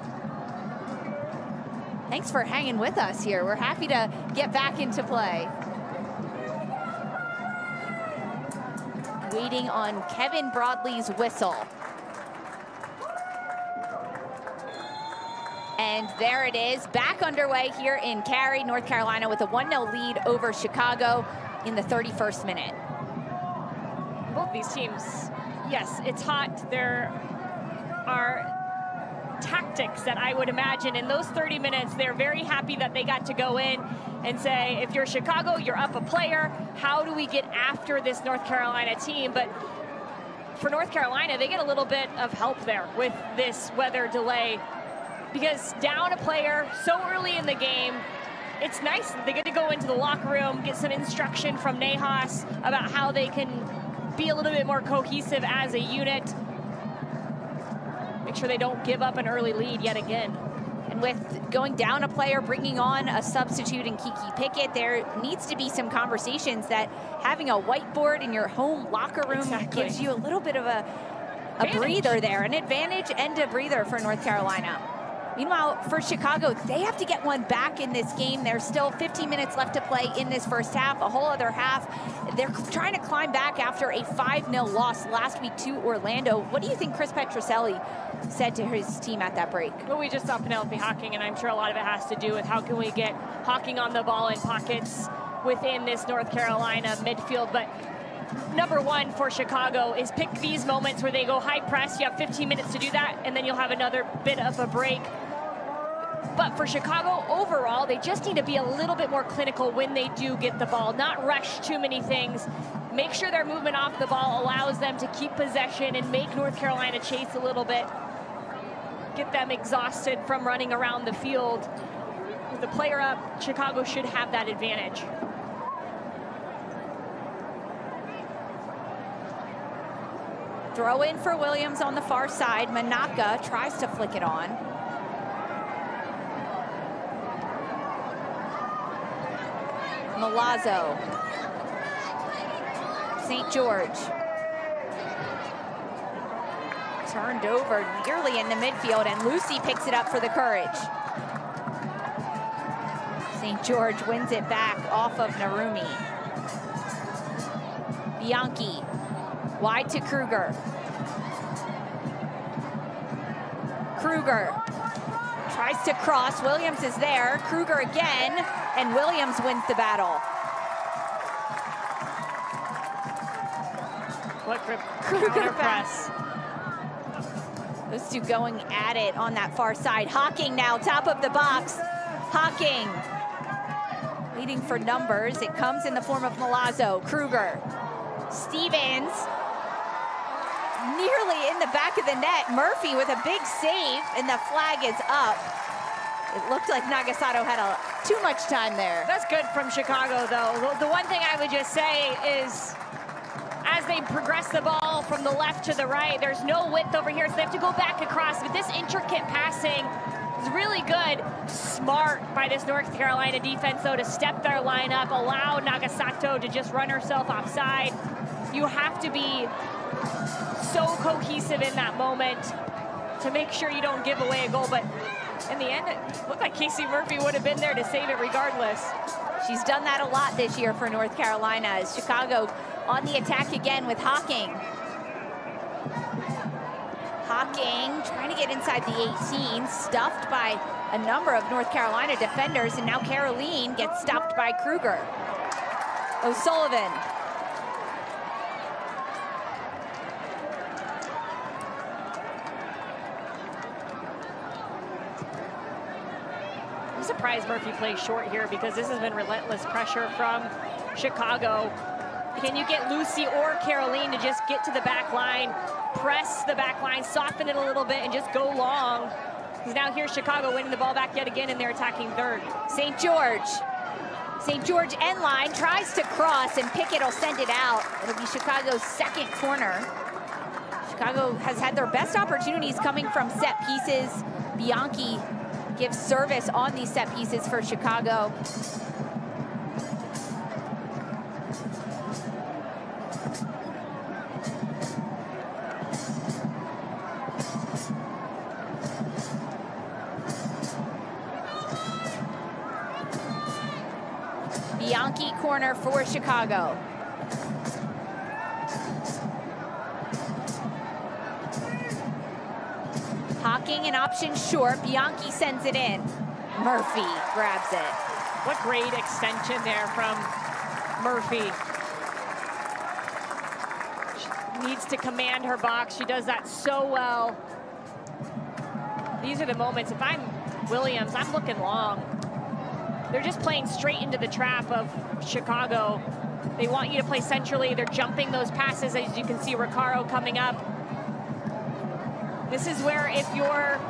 Thanks for hanging with us here. We're happy to get back into play. Waiting on Kevin Broadley's whistle. And there it is, back underway here in Cary, North Carolina with a 1-0 lead over Chicago in the 31st minute. Both these teams, yes, it's hot. There are tactics that I would imagine in those 30 minutes, they're very happy that they got to go in and say, if you're Chicago, you're up a player. How do we get after this North Carolina team? But for North Carolina, they get a little bit of help there with this weather delay because down a player so early in the game, it's nice they get to go into the locker room, get some instruction from Nahas about how they can be a little bit more cohesive as a unit. Make sure they don't give up an early lead yet again. And with going down a player, bringing on a substitute in Kiki Pickett, there needs to be some conversations that having a whiteboard in your home locker room exactly. gives you a little bit of a, a breather there, an advantage and a breather for North Carolina. Meanwhile, for Chicago, they have to get one back in this game. There's still 15 minutes left to play in this first half, a whole other half. They're trying to climb back after a 5-0 loss last week to Orlando. What do you think Chris Petrucelli said to his team at that break? Well, we just saw Penelope Hocking, and I'm sure a lot of it has to do with how can we get Hocking on the ball in pockets within this North Carolina midfield. But number one for Chicago is pick these moments where they go high press. You have 15 minutes to do that, and then you'll have another bit of a break. But for Chicago overall, they just need to be a little bit more clinical when they do get the ball, not rush too many things. Make sure their movement off the ball allows them to keep possession and make North Carolina chase a little bit. Get them exhausted from running around the field. With the player up, Chicago should have that advantage. Throw in for Williams on the far side. Manaka tries to flick it on. Milazzo. St. George. Turned over nearly in the midfield, and Lussi picks it up for the Courage. St. George wins it back off of Narumi. Bianchi Wide to Krueger. Krueger tries to cross. Williams is there. Krueger again, and Williams wins the battle. What Krueger press. Those two going at it on that far side. Hocking now, top of the box. Hocking leading for numbers. It comes in the form of Milazzo, Krueger, Stevens, nearly in the back of the net. Murphy with a big save, and the flag is up. It looked like Nagasato had a, too much time there. That's good from Chicago, though. The one thing I would just say is as they progress the ball from the left to the right, there's no width over here, so they have to go back across. But this intricate passing is really good. Smart by this North Carolina defense, though, to step their line up, allow Nagasato to just run herself offside. You have to be so cohesive in that moment to make sure you don't give away a goal. But in the end, it looked like Casey Murphy would have been there to save it regardless. She's done that a lot this year for North Carolina as Chicago on the attack again with Hocking. Hocking trying to get inside the 18, stuffed by a number of North Carolina defenders, and now Kerolin gets stopped by Krueger. O'Sullivan I'm surprised Murphy plays short here because this has been relentless pressure from Chicago. Can you get Lussi or Kerolin to just get to the back line, press the back line, soften it a little bit, and just go long? Because now here's Chicago winning the ball back yet again, and they're attacking third. St. George. St. George end line tries to cross, and Pickett will send it out. It'll be Chicago's second corner. Chicago has had their best opportunities coming from set pieces. Bianchi gives service on these set pieces for Chicago. Bianchi corner for Chicago. Hocking an option short. Bianchi sends it in. Murphy grabs it. What great extension there from Murphy. She needs to command her box. She does that so well. These are the moments. If I'm Williams, I'm looking long. They're just playing straight into the trap of Chicago. They want you to play centrally. They're jumping those passes, as you can see Roccaro coming up. This is where if you're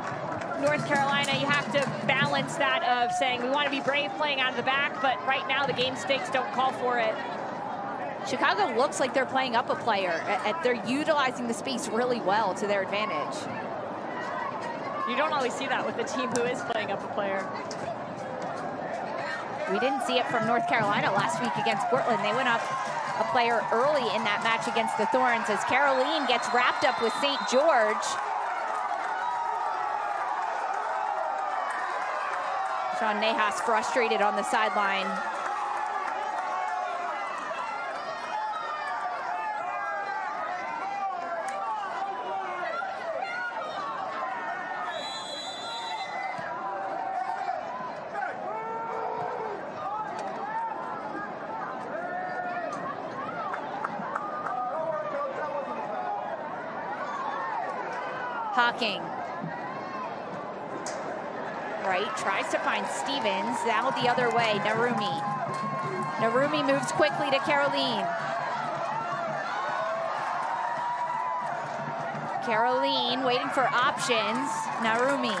North Carolina, you have to balance that of saying we want to be brave playing out of the back, but right now the game stakes don't call for it. Chicago looks like they're playing up a player. They're utilizing the space really well to their advantage. You don't always see that with a team who is playing up a player. We didn't see it from North Carolina last week against Portland. They went up a player early in that match against the Thorns as Kerolin gets wrapped up with St. George. Sean Nahas frustrated on the sideline. Hocking right, tries to find Now the other way, Narumi. Narumi moves quickly to Kerolin. Kerolin waiting for options, Narumi.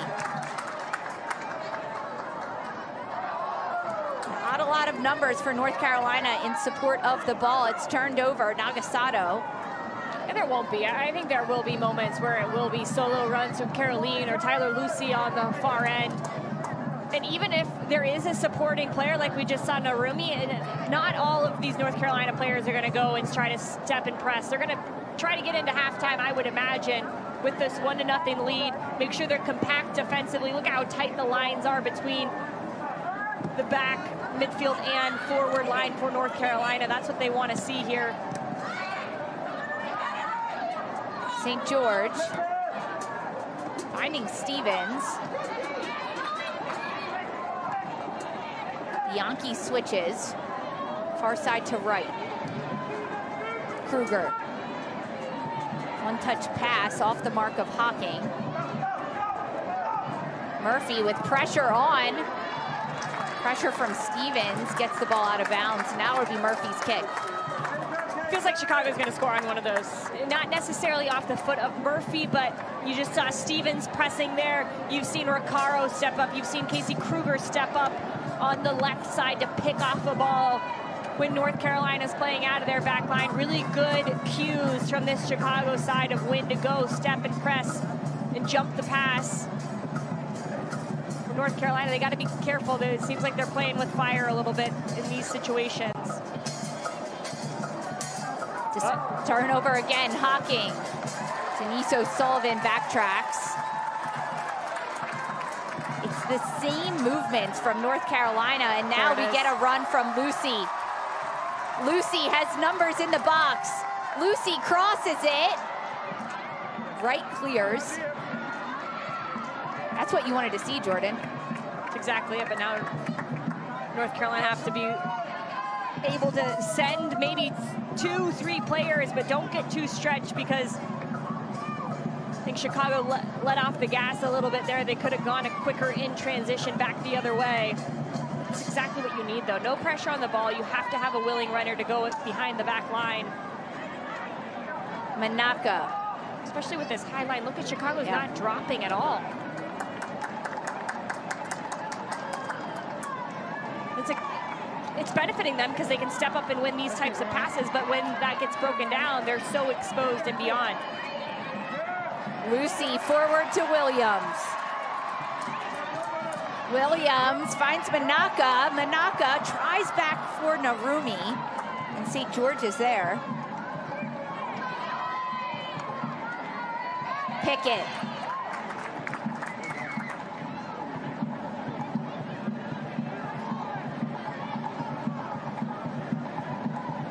Not a lot of numbers for North Carolina in support of the ball. It's turned over, Nagasato. And there won't be. I think there will be moments where it will be solo runs from Kerolin or Tyler Lussi on the far end. And even if there is a supporting player like we just saw Narumi, not all of these North Carolina players are going to go and try to step and press. They're going to try to get into halftime, I would imagine, with this one to nothing lead. Make sure they're compact defensively. Look how tight the lines are between the back, midfield, and forward line for North Carolina. That's what they want to see here. St. George finding Stevens. Bianchi switches. Far side to right. Krueger. One touch pass off the mark of Hocking. Murphy with pressure on. Pressure from Stevens gets the ball out of bounds. Now it would be Murphy's kick. Feels like Chicago's going to score on one of those. Not necessarily off the foot of Murphy, but you just saw Stevens pressing there. You've seen Roccaro step up. You've seen Casey Krueger step up on the left side to pick off a ball when North Carolina is playing out of their back line. Really good cues from this Chicago side of when to go, step and press, and jump the pass. For North Carolina, they got to be careful. It seems like they're playing with fire a little bit in these situations. Just turnover again, Hocking. Denise O'Sullivan backtracks. The same movements from North Carolina, and now we is. get a run from Lussi. Lussi has numbers in the box. Lussi crosses it. Wright clears. That's what you wanted to see, Jordan. That's exactly it, but now North Carolina have to be able to send maybe two, three players, but don't get too stretched because I think Chicago let, let off the gas a little bit there. They could have gone a quicker in transition back the other way. That's exactly what you need, though. No pressure on the ball. You have to have a willing runner to go behind the back line. Manaka. Especially with this high line. Look at Chicago's Yeah. not dropping at all. It's a, it's benefiting them because they can step up and win these types of passes, but when that gets broken down, they're so exposed and beyond. Lussi forward to Williams. Williams finds Manaka. Manaka tries back for Narumi. And St. George is there. Pickett.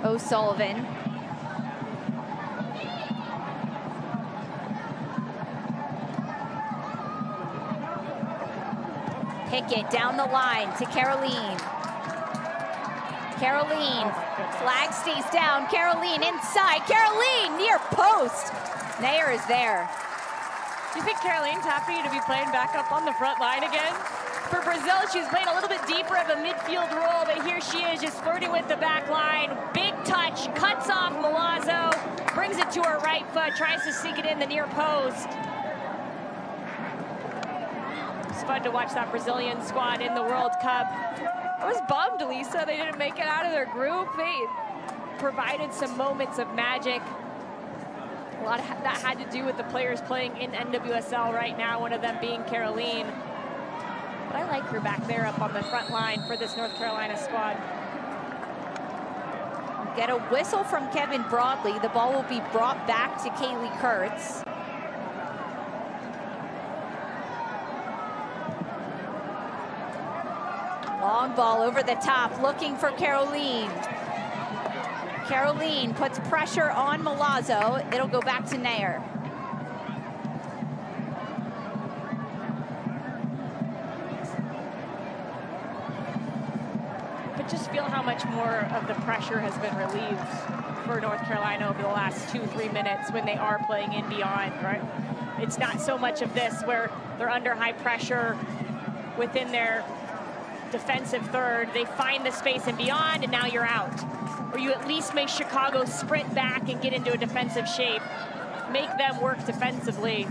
O'Sullivan. Pickett down the line to Kerolin. Kerolin, flag stays down. Kerolin inside. Kerolin near post. Naeher is there. Do you think Kerolin's happy to be playing back up on the front line again? For Brazil, she's playing a little bit deeper of a midfield role, but here she is just flirting with the back line. Big touch, cuts off Milazzo, brings it to her right foot, tries to sneak it in the near post. Fun to watch that Brazilian squad in the World Cup. I was bummed, Lisa, they didn't make it out of their group. They provided some moments of magic. A lot of that had to do with the players playing in NWSL right now, one of them being Kerolin. But I like her back there up on the front line for this North Carolina squad. Get a whistle from Kevin Broadley. The ball will be brought back to Kaleigh Kurz. Ball over the top, looking for Kerolin. Kerolin puts pressure on Milazzo. It'll go back to Naeher. But just feel how much more of the pressure has been relieved for North Carolina over the last two, three minutes when they are playing in beyond, right? It's not so much of this where they're under high pressure within their defensive third. They find the space and beyond, and now you're out. Or you at least make Chicago sprint back and get into a defensive shape. Make them work defensively.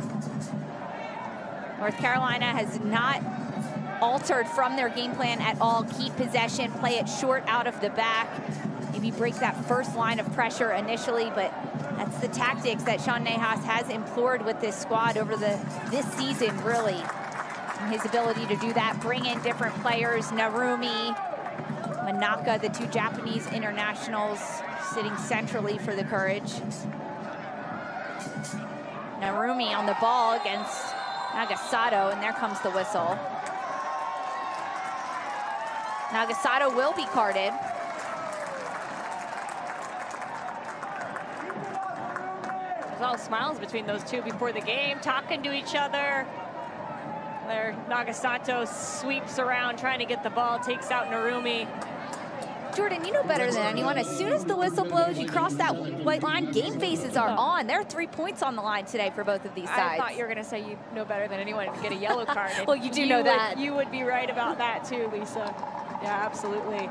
North Carolina has not altered from their game plan at all. Keep possession, play it short out of the back. Maybe break that first line of pressure initially, but that's the tactics that Sean Nahas has implored with this squad over the this season, really. And his ability to do that, bring in different players, Narumi, Manaka, the two Japanese internationals sitting centrally for the Courage. Narumi on the ball against Nagasato, and there comes the whistle. Nagasato will be carded. There's all smiles between those two before the game, talking to each other. There, Nagasato sweeps around trying to get the ball, takes out Narumi. Jordan, you know better than anyone. As soon as the whistle blows, you cross that white line, game faces are on. There are three points on the line today for both of these sides. I thought you were going to say you know better than anyone to get a yellow card. well, you do you know would, that. You would be right about that too, Lisa. Yeah, absolutely.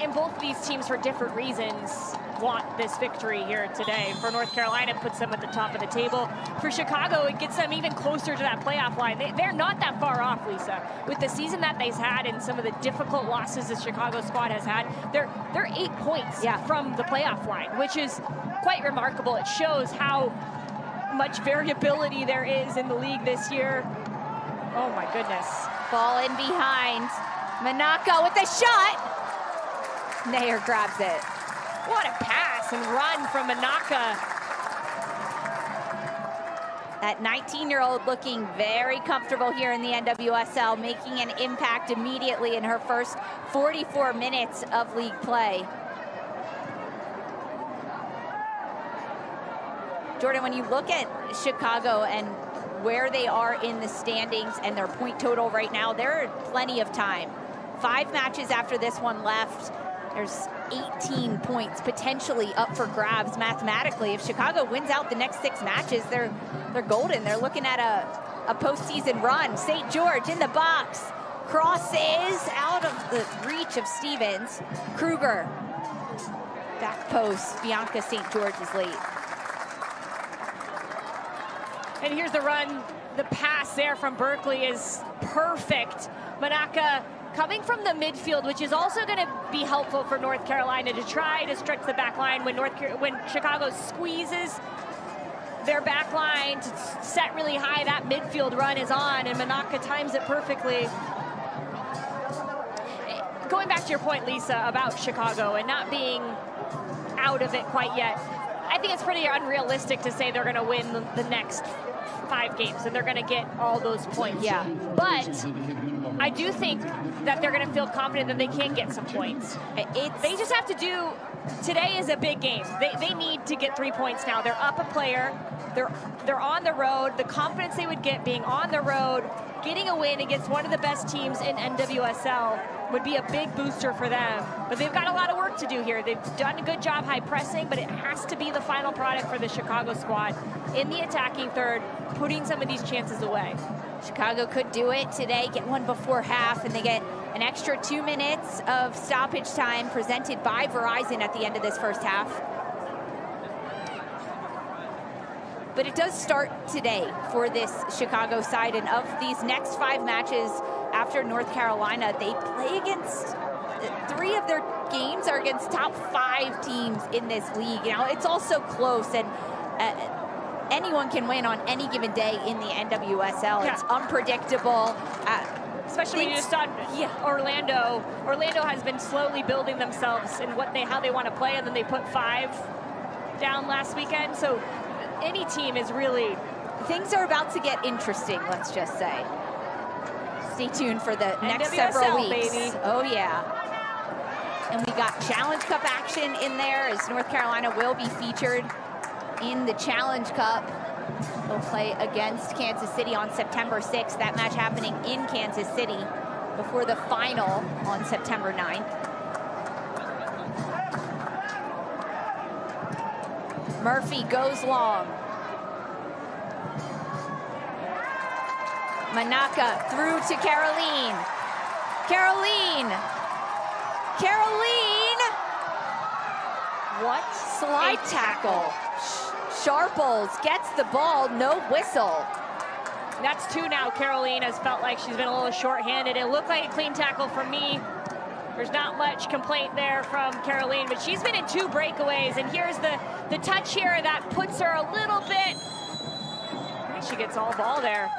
And both these teams, for different reasons, want this victory here today. For North Carolina, puts them at the top of the table. For Chicago, it gets them even closer to that playoff line. They, are not that far off, Lisa. With the season that they've had and some of the difficult losses the Chicago squad has had, they're, they're eight points yeah. from the playoff line, which is quite remarkable. It shows how much variability there is in the league this year. Oh my goodness. Ball in behind. Manaka with a shot. Naeher grabs it. What a pass and run from Manaka. That 19-year-old looking very comfortable here in the NWSL, making an impact immediately in her first 44 minutes of league play. Jordan, when you look at Chicago and where they are in the standings and their point total right now, there are plenty of time. Five matches after this one left. There's 18 points potentially up for grabs mathematically. If Chicago wins out the next six matches, they're they're golden. They're looking at a, a postseason run. St. George in the box. Crosses out of the reach of Stevens. Krueger. Back post. Bianca St. George is late. And here's the run. The pass there from Berkely is perfect. Manaka coming from the midfield, which is also going to be helpful for North Carolina to try to stretch the back line when North when Chicago squeezes their back line to set really high. That midfield run is on, and Manaka times it perfectly. Going back to your point, Lisa, about Chicago and not being out of it quite yet, I think it's pretty unrealistic to say they're going to win the next five games and they're going to get all those points. Yeah. But I do think that they're going to feel confident that they can get some points. It's, they just have to do, today is a big game. They, they need to get three points now. They're up a player. They're, they're on the road. The confidence they would get being on the road, getting a win against one of the best teams in NWSL would be a big booster for them. But they've got a lot of work to do here. They've done a good job high pressing, but it has to be the final product for the Chicago squad in the attacking third, putting some of these chances away. Chicago could do it today, get one before half, and they get an extra two minutes of stoppage time presented by Verizon at the end of this first half. But it does start today for this Chicago side, and of these next five matches after North Carolina, they play against three of their games are against top five teams in this league. You know, it's also close, and uh, anyone can win on any given day in the NWSL. Yeah. It's unpredictable. Uh, Especially when you just saw yeah. Orlando. Orlando has been slowly building themselves and what they how they want to play, and then they put five down last weekend. So any team is really things are about to get interesting. Let's just say. Stay tuned for the next NWSL, several weeks. Baby. Oh yeah. And we got Challenge Cup action in there as North Carolina will be featured in the Challenge Cup. They'll play against Kansas City on September 6th. That match happening in Kansas City before the final on September 9th. Murphy goes long. Manaka through to Kerolin. Kerolin. Kerolin. What? Slide tackle. Sharples gets the ball, no whistle. That's two now. Kerolin has felt like she's been a little short-handed. It looked like a clean tackle for me. There's not much complaint there from Kerolin, but she's been in two breakaways, and here's the, the touch here that puts her a little bit. She gets all ball there.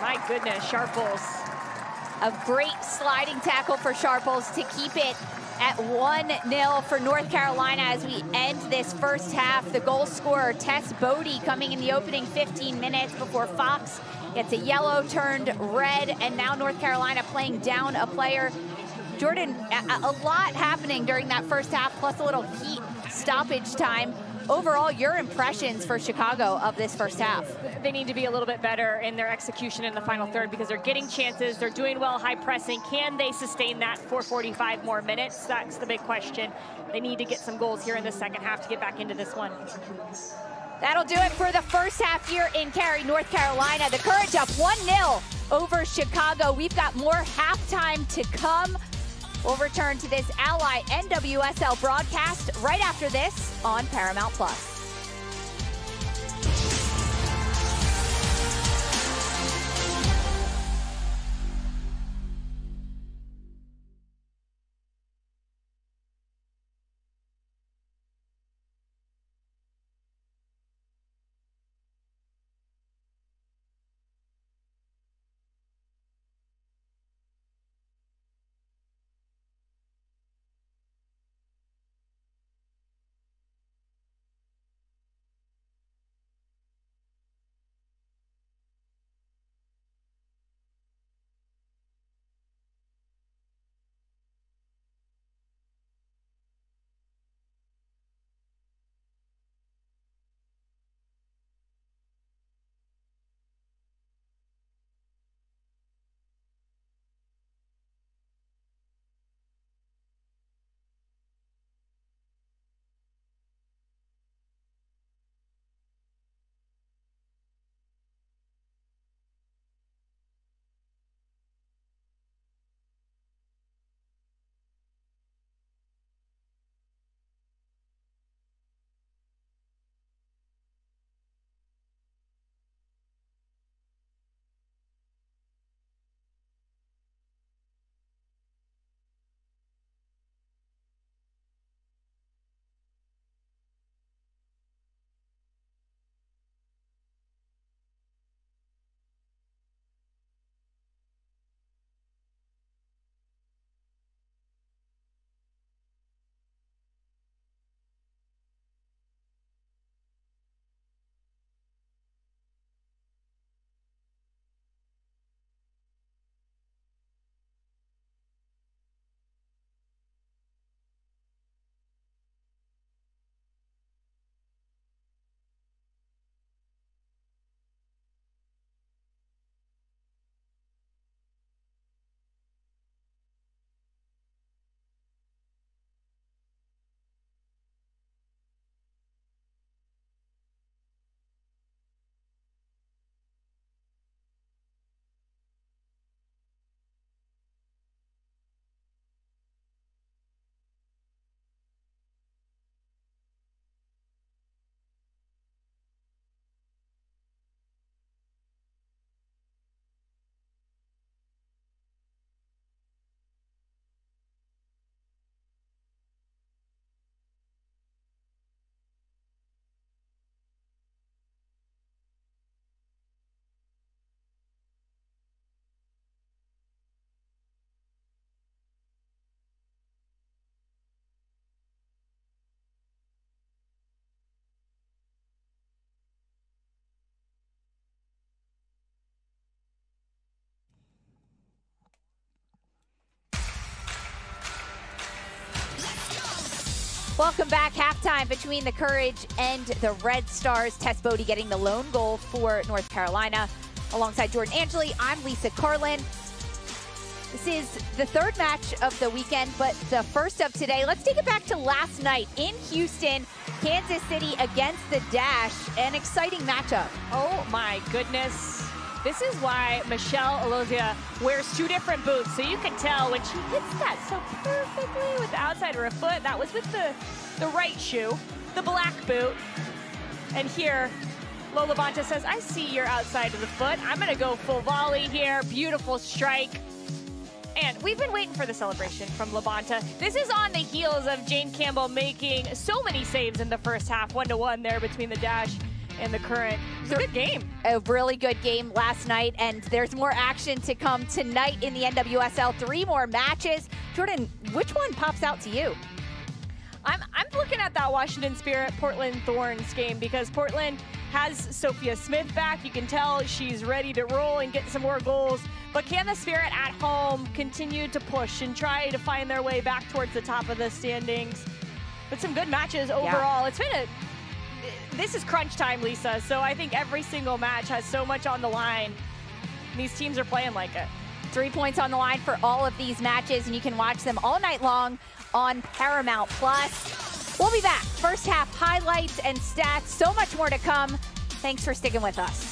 My goodness, Sharples. A great sliding tackle for Sharples to keep it at 1-0 for North Carolina as we end this first half. The goal scorer, Tess Boade, coming in the opening 15 minutes before Fox gets a yellow turned red, and now North Carolina playing down a player. Jordan, a, a lot happening during that first half, plus a little heat stoppage time. Overall, your impressions for Chicago of this first half? They need to be a little bit better in their execution in the final third because they're getting chances, they're doing well high pressing. Can they sustain that for 45 more minutes? That's the big question. They need to get some goals here in the second half to get back into this one. That'll do it for the first half here in Cary, North Carolina. The Courage up 1-0 over Chicago. We've got more halftime to come. We'll return to this Ally NWSL broadcast right after this on Paramount Plus. Welcome back. Halftime between the Courage and the Red Stars. Tess Boade getting the lone goal for North Carolina. Alongside Jordan Angeli, I'm Lisa Carlin. This is the third match of the weekend, but the first of today. Let's take it back to last night in Houston, Kansas City against the Dash. An exciting matchup. Oh my goodness. This is why Michelle Alozie wears two different boots. So you can tell when she hits that so perfectly with the outside of her foot. That was with the, the right shoe, the black boot. And here, Lo LaBonta says, I see your outside of the foot. I'm going to go full volley here. Beautiful strike. And we've been waiting for the celebration from LaBonta. This is on the heels of Jane Campbell making so many saves in the first half, one to one there between the dash and the current. It's a good game. A really good game last night, and there's more action to come tonight in the NWSL. Three more matches. Jordan, which one pops out to you? I'm, I'm looking at that Washington Spirit Portland Thorns game because Portland has Sophia Smith back. You can tell she's ready to roll and get some more goals. But can the Spirit at home continue to push and try to find their way back towards the top of the standings? But some good matches overall. Yeah. It's been a this is crunch time, Lisa. So I think every single match has so much on the line. These teams are playing like it. Three points on the line for all of these matches, and you can watch them all night long on Paramount Plus. We'll be back. First half highlights and stats. So much more to come. Thanks for sticking with us.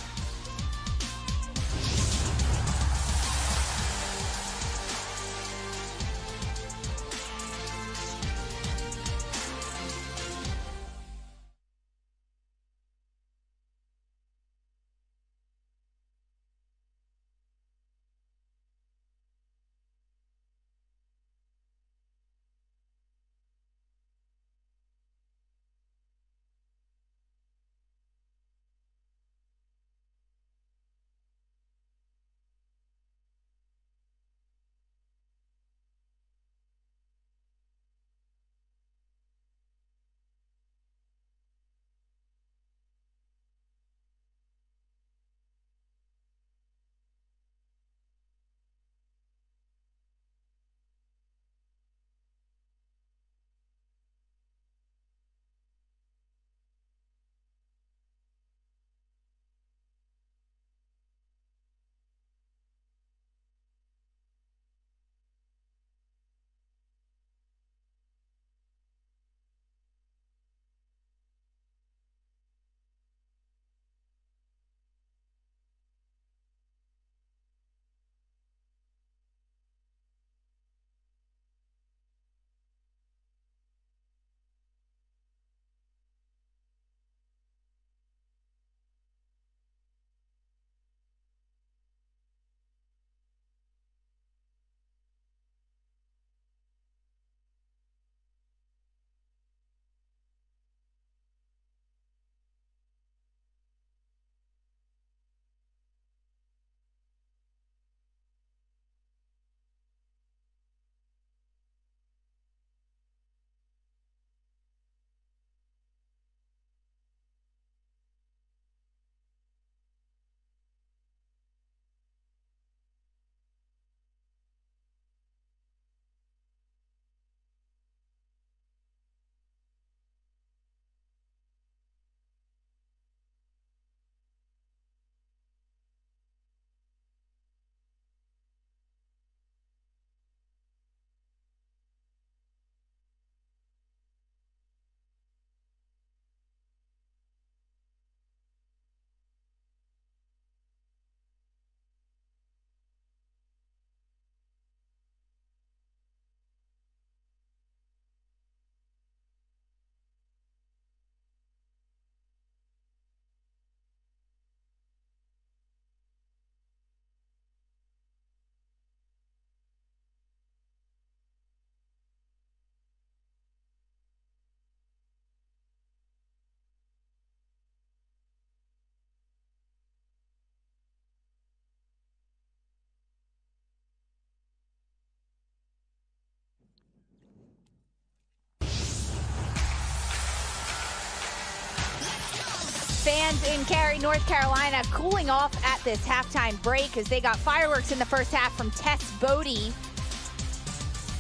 In Cary, North Carolina cooling off at this halftime break as they got fireworks in the first half from Tess Boade.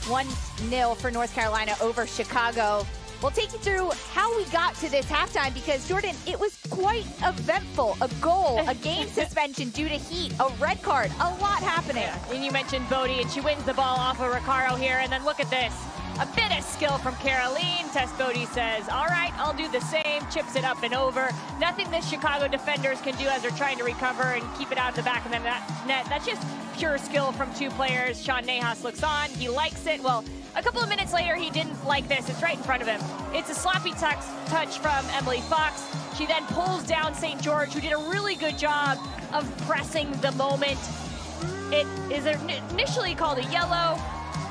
1-0 for North Carolina over Chicago. We'll take you through how we got to this halftime because, Jordan, it was quite eventful. A goal, a game suspension due to heat, a red card, a lot happening. Yeah. And you mentioned Boade, and she wins the ball off of Roccaro here, and then look at this. A bit of skill from Kerolin. Tess Boade says, all right, I'll do the same. Chips it up and over. Nothing the Chicago defenders can do as they're trying to recover and keep it out of the back of the net. That's just pure skill from two players. Sean Nahas looks on. He likes it. Well, a couple of minutes later, he didn't like this. It's right in front of him. It's a sloppy touch, touch from Emily Fox. She then pulls down St. George, who did a really good job of pressing the moment. It is initially called a yellow.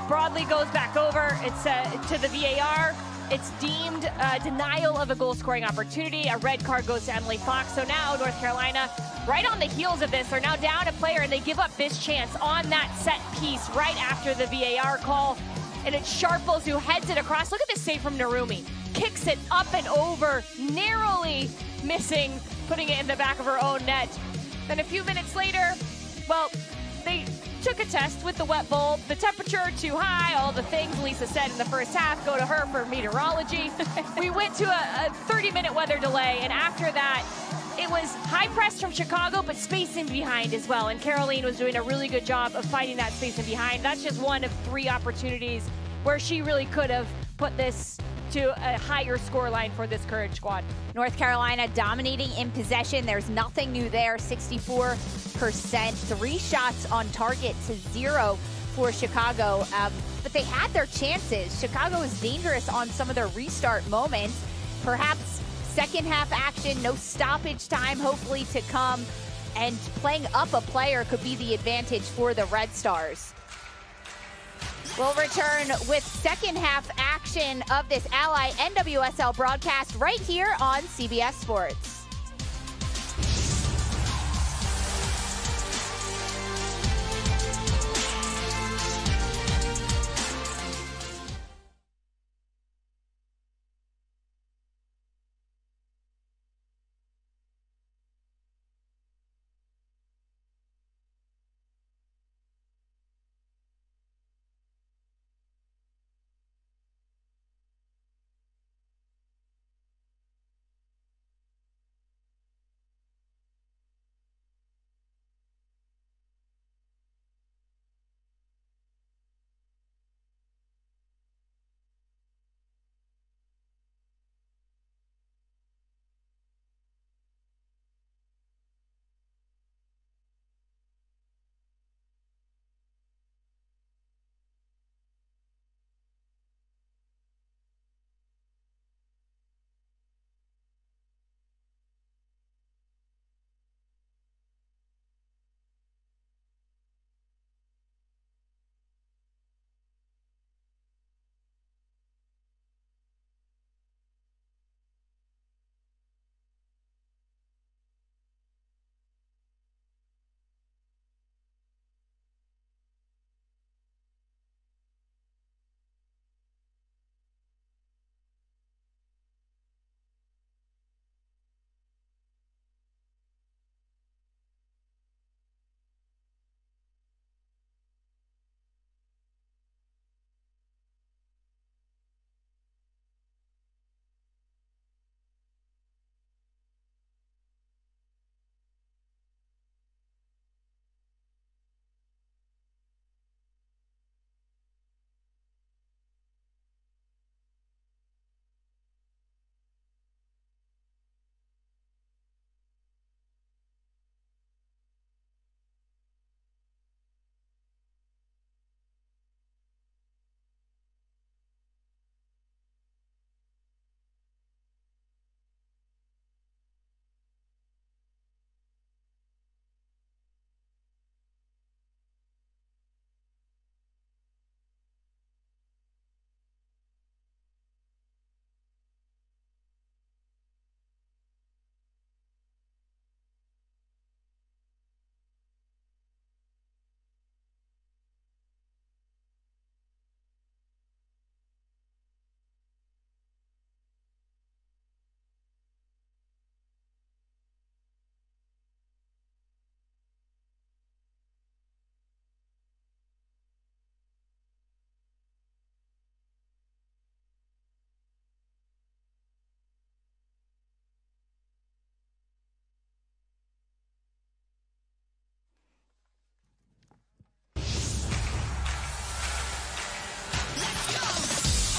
Broadley goes back over. It's uh, to the VAR. It's deemed uh, denial of a goal scoring opportunity. A red card goes to Emily Fox. So now North Carolina, right on the heels of this, are now down a player and they give up this chance on that set piece right after the VAR call. And it's Sharples who heads it across. Look at this save from Narumi. Kicks it up and over, narrowly missing, putting it in the back of her own net. Then a few minutes later, well, they took a test with the wet bulb. The temperature too high, all the things Lisa said in the first half, go to her for meteorology. we went to a 30 minute weather delay, and after that, it was high press from Chicago, but space in behind as well. And Kerolin was doing a really good job of fighting that space in behind. That's just one of three opportunities where she really could have put this to a higher score line for this Courage squad. North Carolina dominating in possession. There's nothing new there, 64%. Three shots on target to zero for Chicago. Um, but they had their chances. Chicago was dangerous on some of their restart moments. Perhaps second half action, no stoppage time, hopefully to come. And playing up a player could be the advantage for the Red Stars. We'll return with second half action of this Ally NWSL broadcast right here on CBS Sports.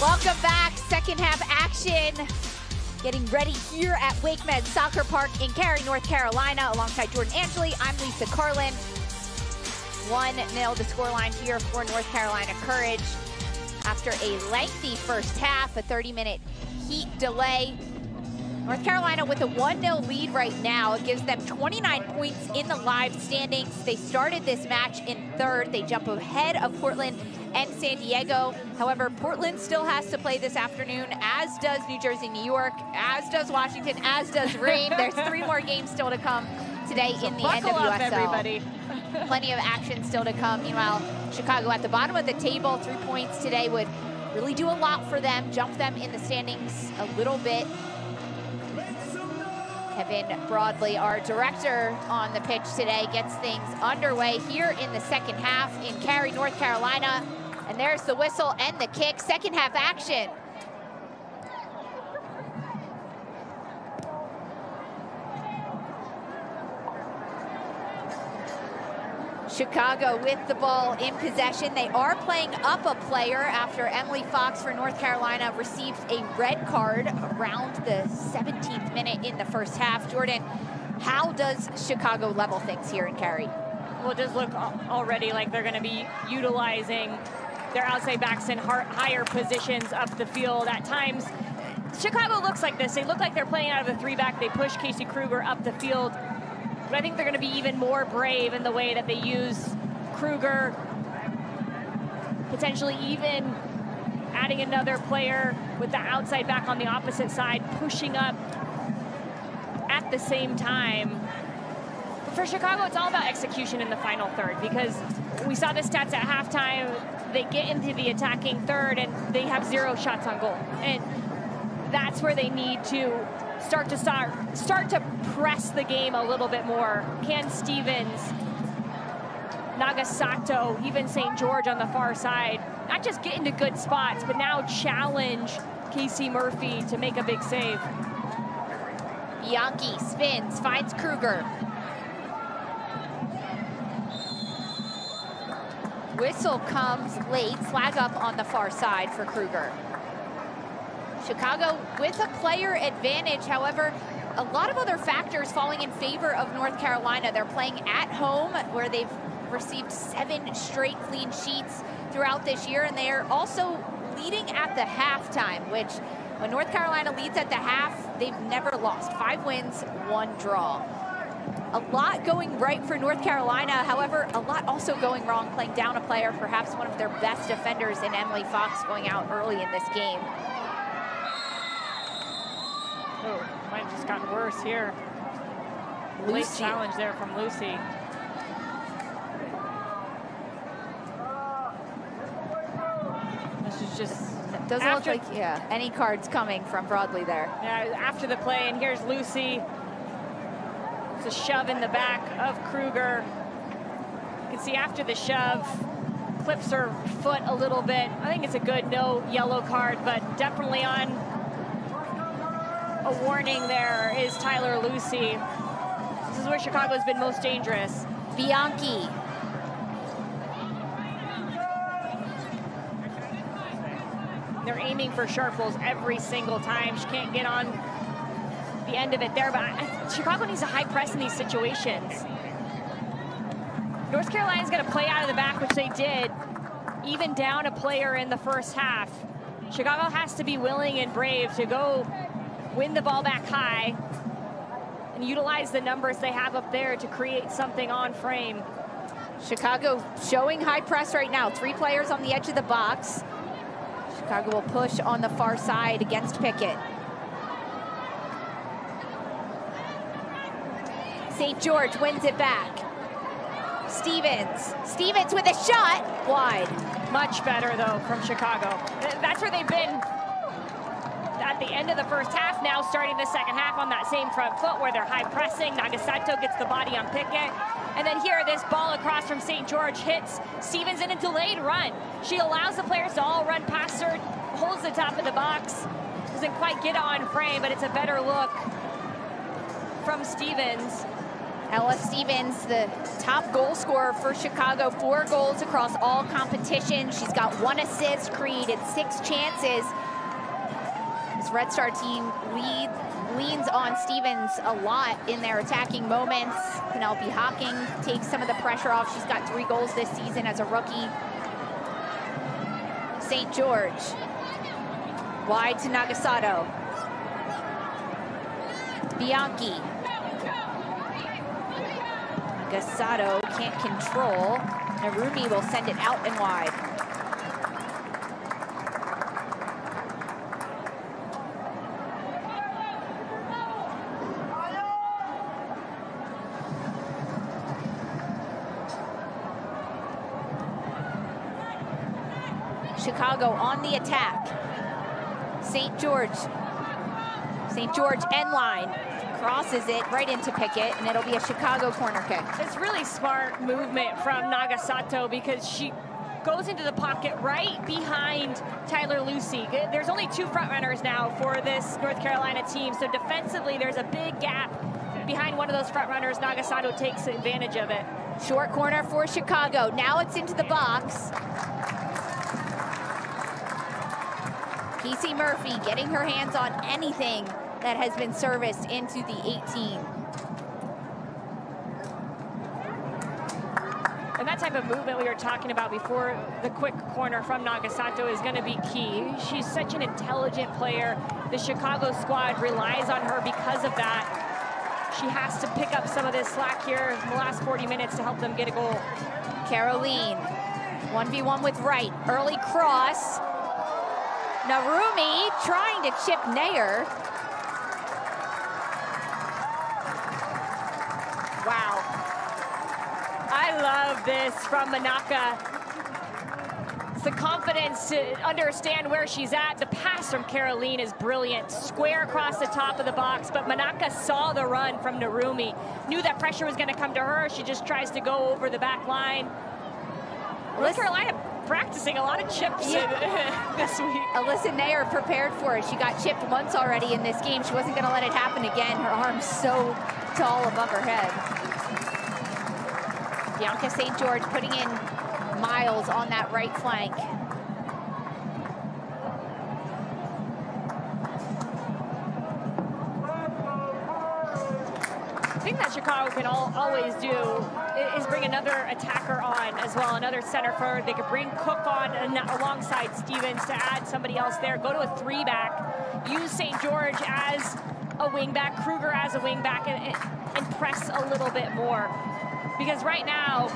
Welcome back. Second half action. Getting ready here at WakeMed Soccer Park in Cary, North Carolina, alongside Jordan Angeli. I'm Lisa Carlin. 1 0 the scoreline here for North Carolina Courage. After a lengthy first half, a 30 minute heat delay, North Carolina with a 1-0 lead right now. It gives them 29 points in the live standings. They started this match in third. They jump ahead of Portland and San Diego. However, Portland still has to play this afternoon, as does New Jersey, New York, as does Washington, as does Reign. There's three more games still to come today so in the buckle NWSL. Up, everybody. Plenty of action still to come. Meanwhile, Chicago at the bottom of the table, three points today would really do a lot for them, jump them in the standings a little bit. Kevin Broadley, our director on the pitch today, gets things underway here in the second half in Cary, North Carolina. And there's the whistle and the kick. Second half action. Chicago with the ball in possession. They are playing up a player after Emily Fox for North Carolina received a red card around the 17th minute in the first half. Jordan, how does Chicago level things here in Cary? Well, it does look already like they're going to be utilizing their outside backs in higher positions up the field. At times, Chicago looks like this. They look like they're playing out of the three back. They push Casey Krueger up the field but I think they're going to be even more brave in the way that they use Krueger, potentially even adding another player with the outside back on the opposite side, pushing up at the same time. But for Chicago, it's all about execution in the final third because we saw the stats at halftime. They get into the attacking third and they have zero shots on goal. And that's where they need to start to start start to press the game a little bit more. Can Stevens, Nagasato, even St. George on the far side, not just get into good spots, but now challenge Casey Murphy to make a big save. Bianchi spins, finds Krueger. Whistle comes late, flag up on the far side for Krueger. Chicago with a player advantage. However, a lot of other factors falling in favor of North Carolina. They're playing at home where they've received seven straight clean sheets throughout this year, and they are also leading at the halftime, which when North Carolina leads at the half, they've never lost. Five wins, one draw. A lot going right for North Carolina. However, a lot also going wrong, playing down a player, perhaps one of their best defenders in Emily Fox going out early in this game. Oh, might have just gotten worse here. Lussi. Late challenge there from Lussi. This is just it doesn't after, look like yeah any cards coming from Broadley there. Yeah, after the play, and here's Lussi. It's a shove in the back of Krueger. You can see after the shove, clips her foot a little bit. I think it's a good no yellow card, but definitely on a warning there is Tyler Lussi. This is where Chicago's been most dangerous. Bianchi. They're aiming for Sharples every single time. She can't get on the end of it there, but I, Chicago needs a high press in these situations. North Carolina's going to play out of the back, which they did, even down a player in the first half. Chicago has to be willing and brave to go win the ball back high and utilize the numbers they have up there to create something on frame. Chicago showing high press right now. Three players on the edge of the box. Chicago will push on the far side against Pickett. St. George wins it back. Stevens. Stevens with a shot. Wide. Much better, though, from Chicago. Uh, that's where they've been at the end of the first half, now starting the second half on that same front foot where they're high pressing. Nagasato gets the body on Pickett. And then here, this ball across from St. George hits Stevens in a delayed run. She allows the players to all run past her, holds the top of the box. Doesn't quite get on frame, but it's a better look from Stevens. Ella Stevens, the top goal scorer for Chicago, four goals across all competitions. She's got one assist, created six chances. This Red Star team lead, leans on Stevens a lot in their attacking moments. Penelope Hocking takes some of the pressure off. She's got three goals this season as a rookie. St. George, wide to Nagasato. Bianchi. Nagasato can't control. Narumi will send it out and wide. Chicago on the attack. St. George. St. George end line. Crosses it right into Pickett, and it'll be a Chicago corner kick. It's really smart movement from Nagasato because she goes into the pocket right behind Tyler Lussi. There's only two front runners now for this North Carolina team, so defensively there's a big gap behind one of those front runners. Nagasato takes advantage of it. Short corner for Chicago. Now it's into the box. PC Murphy getting her hands on anything that has been serviced into the 18. And that type of movement we were talking about before, the quick corner from Nagasato is going to be key. She's such an intelligent player. The Chicago squad relies on her because of that. She has to pick up some of this slack here in the last 40 minutes to help them get a goal. Kerolin, 1v1 with Wright. Early cross. Narumi trying to chip Naeher. Love this from Manaka It's the confidence to understand where she's at. The pass from Kerolin is brilliant. Square across the top of the box, but Manaka saw the run from Narumi. Knew that pressure was going to come to her. She just tries to go over the back line. North Carolina practicing a lot of chips yeah. this week. Alyssa Naeher prepared for it. She got chipped once already in this game. She wasn't going to let it happen again. Her arm's so tall above her head. Bianca St. George putting in Miles on that right flank. The thing that Chicago can all, always do is bring another attacker on as well, another center forward. They could bring Cook on alongside Stevens to add somebody else there. Go to a three back. Use St. George as a wing back, Krueger as a wing back, and, and press a little bit more. Because right now,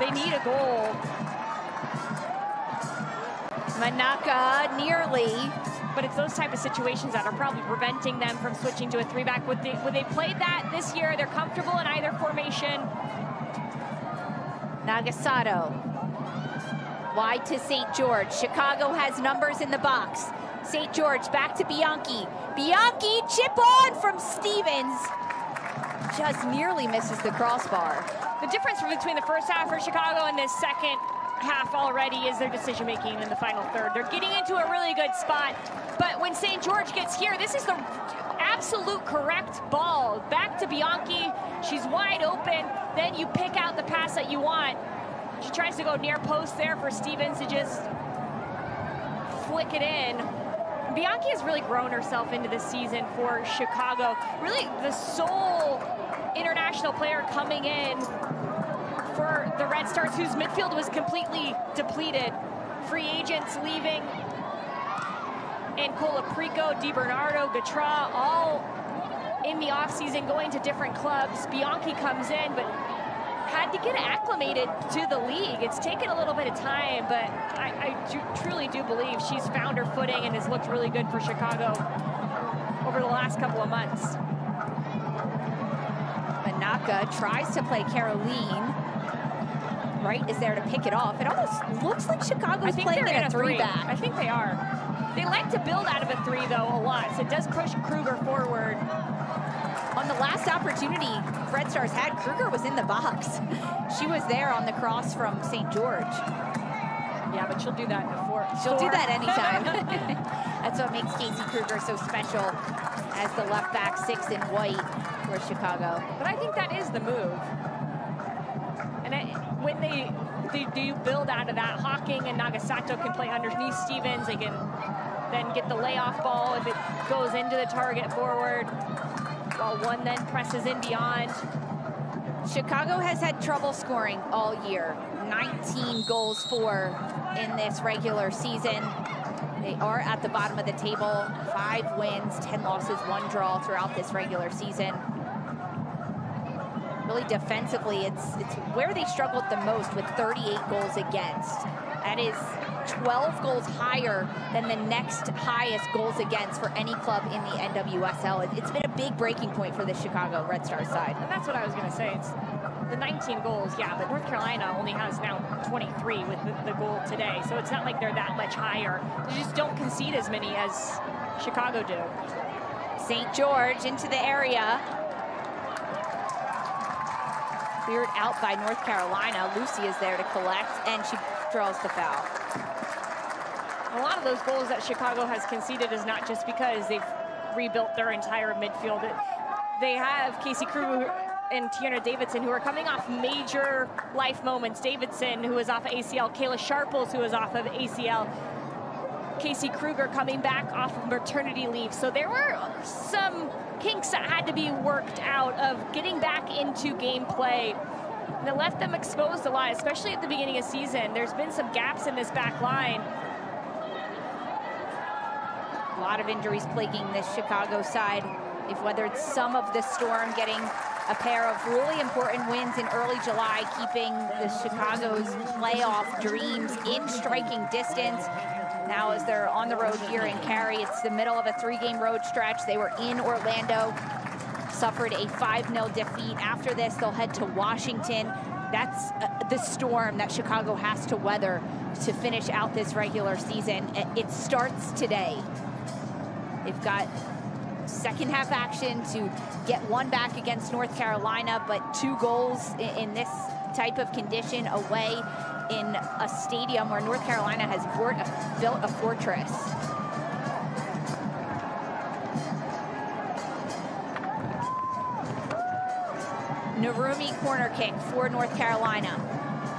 they need a goal. Manaka nearly. But it's those type of situations that are probably preventing them from switching to a three-back. Would they, would they played that this year, they're comfortable in either formation. Nagasato. Wide to St. George. Chicago has numbers in the box. St. George back to Bianchi. Bianchi chip on from Stevens. Just nearly misses the crossbar. The difference between the first half for Chicago and this second half already is their decision making in the final third. They're getting into a really good spot, but when St. George gets here, this is the absolute correct ball. Back to Bianchi, she's wide open, then you pick out the pass that you want. She tries to go near post there for Stevens to just flick it in. Bianchi has really grown herself into this season for Chicago. Really the sole international player coming in for the Red Stars, whose midfield was completely depleted. Free agents leaving. And Colaprico, DiBernardo, Gautrat, all in the offseason going to different clubs. Bianchi comes in, but to get acclimated to the league. It's taken a little bit of time, but I, I do, truly do believe she's found her footing and has looked really good for Chicago over the last couple of months. Manaka tries to play Kerolin. Wright is there to pick it off. It almost looks like Chicago's playing in, in a three, back. I think they are. They like to build out of a three, though, a lot. So it does push Krueger forward. On the last opportunity Red Stars had, Krueger was in the box. She was there on the cross from St. George. Yeah, but she'll do that before. She'll do that anytime. That's what makes Casey Krueger so special as the left back six in white for Chicago. But I think that is the move. And I, when they, they do build out of that, Hocking and Nagasato can play underneath Stevens. They can then get the layoff ball if it goes into the target forward, while one then presses in beyond. Chicago has had trouble scoring all year. 19 goals for in this regular season. They are at the bottom of the table. Five wins, 10 losses, one draw throughout this regular season really defensively, it's, it's where they struggled the most with 38 goals against. That is 12 goals higher than the next highest goals against for any club in the NWSL. It's been a big breaking point for the Chicago Red Stars side. And that's what I was going to say. It's the 19 goals, yeah, but North Carolina only has now 23 with the, the goal today. So it's not like they're that much higher. They just don't concede as many as Chicago do. St. George into the area. Cleared out by North Carolina. Lussi is there to collect, and she draws the foul. A lot of those goals that Chicago has conceded is not just because they've rebuilt their entire midfield. They have Casey Krueger and Tierna Davidson, who are coming off major life moments. Davidson, who is off of ACL. Kayla Sharples, who is off of ACL. Casey Krueger coming back off of maternity leave. So there were some kinks that had to be worked out of getting back into gameplay. That left them exposed a lot, especially at the beginning of season. There's been some gaps in this back line. A lot of injuries plaguing this Chicago side. If whether it's some of the storm getting a pair of really important wins in early July, keeping the Chicago's playoff dreams in striking distance. Now as they're on the road here in Cary, it's the middle of a three-game road stretch. They were in Orlando, suffered a 5-0 defeat. After this, they'll head to Washington. That's uh, the storm that Chicago has to weather to finish out this regular season. It starts today. They've got second half action to get one back against North Carolina, but two goals in, this type of condition away in a stadium where North Carolina has built a fortress. Narumi corner kick for North Carolina.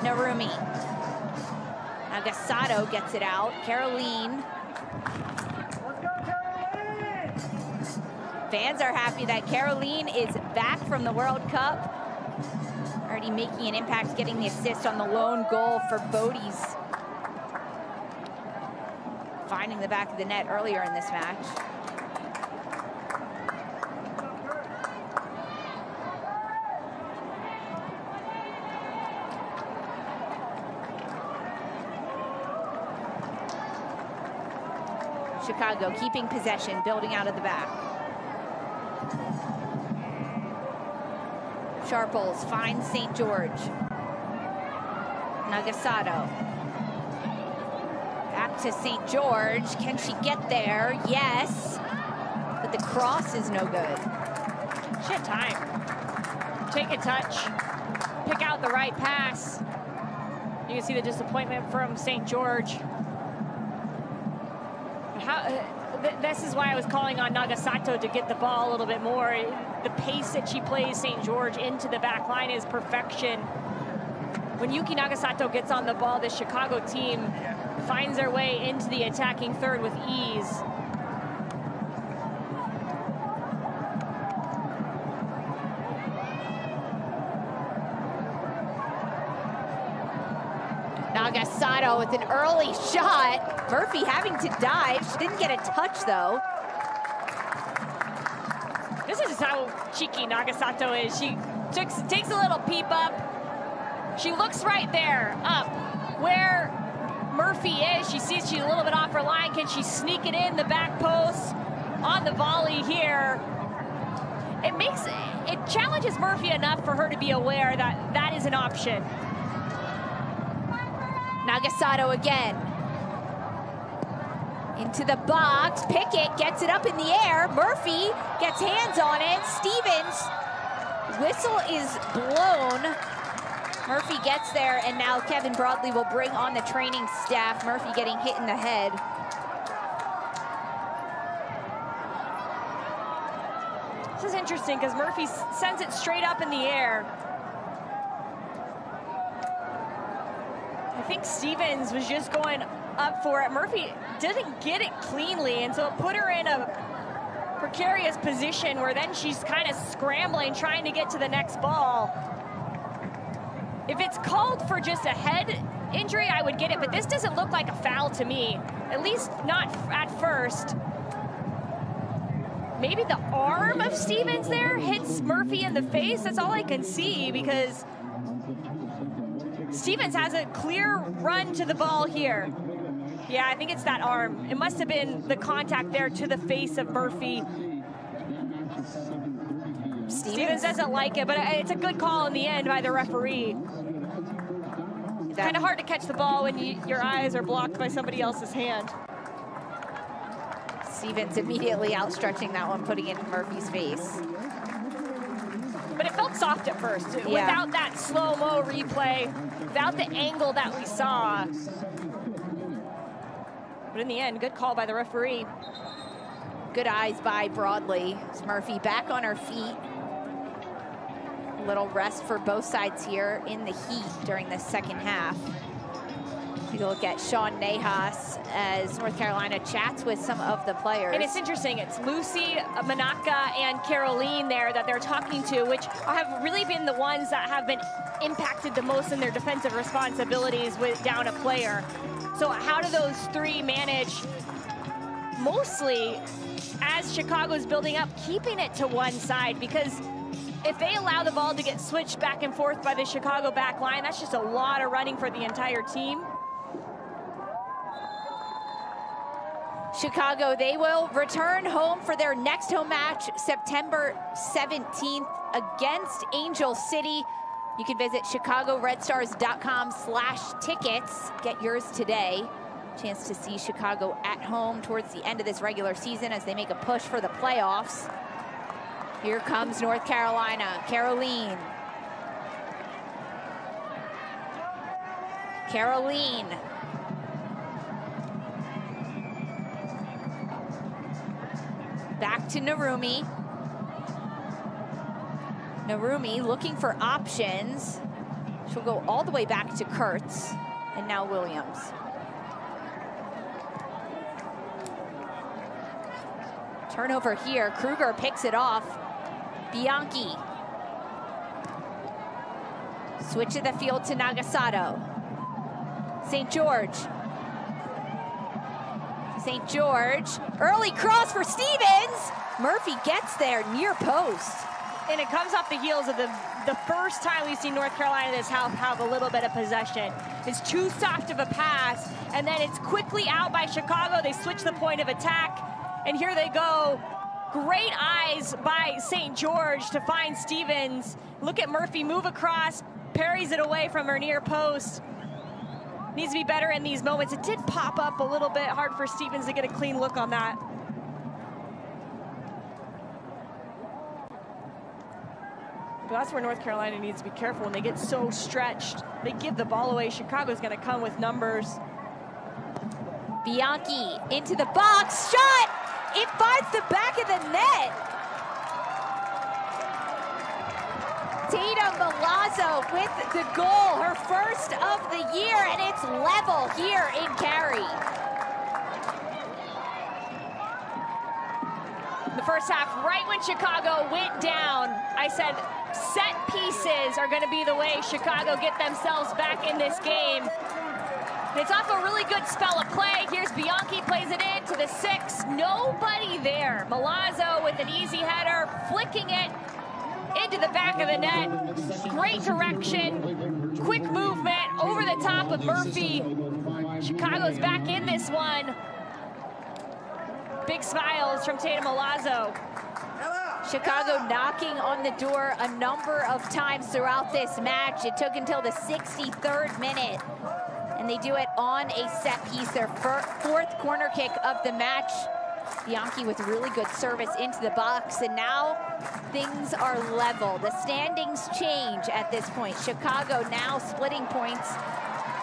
Narumi. Nagasato gets it out. Kerolin Fans are happy that Kerolin is back from the World Cup. Already making an impact, getting the assist on the lone goal for Boade's. Finding the back of the net earlier in this match. Chicago keeping possession, building out of the back. Sharples finds St. George. Nagasato. Back to St. George. Can she get there? Yes. But the cross is no good. She had time. Take a touch. Pick out the right pass. You can see the disappointment from St. George. How, uh, th this is why I was calling on Nagasato to get the ball a little bit more the pace that she plays St. George into the back line is perfection. When Yuki Nagasato gets on the ball, the Chicago team finds their way into the attacking third with ease. With an early shot. Murphy having to dive. She didn't get a touch, though. This is how cheeky Nagasato is. She takes, a little peep up. She looks right there, up, where Murphy is. She sees she's a little bit off her line. Can she sneak it in the back post on the volley here? It makes, it challenges Murphy enough for her to be aware that that is an option. Nagasato again into the box. Pickett gets it up in the air. Murphy gets hands on it. Stevens, whistle is blown. Murphy gets there, and now Kevin Broadley will bring on the training staff. Murphy getting hit in the head. This is interesting because Murphy sends it straight up in the air. I think Stevens was just going up for it. Murphy didn't get it cleanly, and so it put her in a precarious position where then she's kind of scrambling, trying to get to the next ball. If it's called for just a head injury, I would get it, but this doesn't look like a foul to me, at least not at first. Maybe the arm of Stevens there hits Murphy in the face. That's all I can see because Stevens has a clear run to the ball here. Yeah, I think it's that arm. It must have been the contact there to the face of Murphy. Stevens, Stevens doesn't like it, but it's a good call in the end by the referee. It's kind of hard to catch the ball when you, your eyes are blocked by somebody else's hand. Stevens immediately outstretching that one, putting it in Murphy's face. But it felt soft at first. Yeah. Without that slow-mo replay, without the angle that we saw. But in the end, good call by the referee. Good eyes by Broadley. Murphy back on her feet. A little rest for both sides here in the heat during the second half. A look at Sean Nahas as North Carolina chats with some of the players. And it's interesting, it's Lussi, uh, Manaka, and Kerolin there that they're talking to, which have really been the ones that have been impacted the most in their defensive responsibilities with down a player. So how do those three manage mostly as Chicago's building up, keeping it to one side because if they allow the ball to get switched back and forth by the Chicago back line, that's just a lot of running for the entire team. Chicago, they will return home for their next home match September 17th against Angel City. You can visit chicagoredstars.com slash tickets. Get yours today. Chance to see Chicago at home towards the end of this regular season as they make a push for the playoffs. Here comes North Carolina, Kerolin. Kerolin to Narumi. Narumi looking for options. She'll go all the way back to Kurz. And now Williams. Turnover here. Krueger picks it off. Bianchi. Switch of the field to Nagasato. St. George. St. George. Early cross for Stevens. Murphy gets there near post. And it comes off the heels of the, the first time we've seen North Carolina this half have a little bit of possession. It's too soft of a pass, and then it's quickly out by Chicago. They switch the point of attack, and here they go. Great eyes by St. George to find Stevens. Look at Murphy move across, parries it away from her near post. Needs to be better in these moments. It did pop up a little bit. Hard for Stevens to get a clean look on that. But that's where North Carolina needs to be careful when they get so stretched. They give the ball away. Chicago's going to come with numbers. Bianchi into the box. Shot! It finds the back of the net. Tatumn Milazzo with the goal, her first of the year, and it's level here in Cary. The first half, right when Chicago went down, I said set pieces are going to be the way Chicago get themselves back in this game. It's off a really good spell of play. Here's Bianchi, plays it in to the six. Nobody there. Milazzo with an easy header, flicking it into the back of the net. Great direction, quick movement over the top of Murphy. Chicago's back in this one. Big smiles from Tatumn Milazzo. Chicago knocking on the door a number of times throughout this match. It took until the 63rd minute and they do it on a set piece, their fourth corner kick of the match. Bianchi with really good service into the box, and now things are level. The standings change at this point. Chicago now splitting points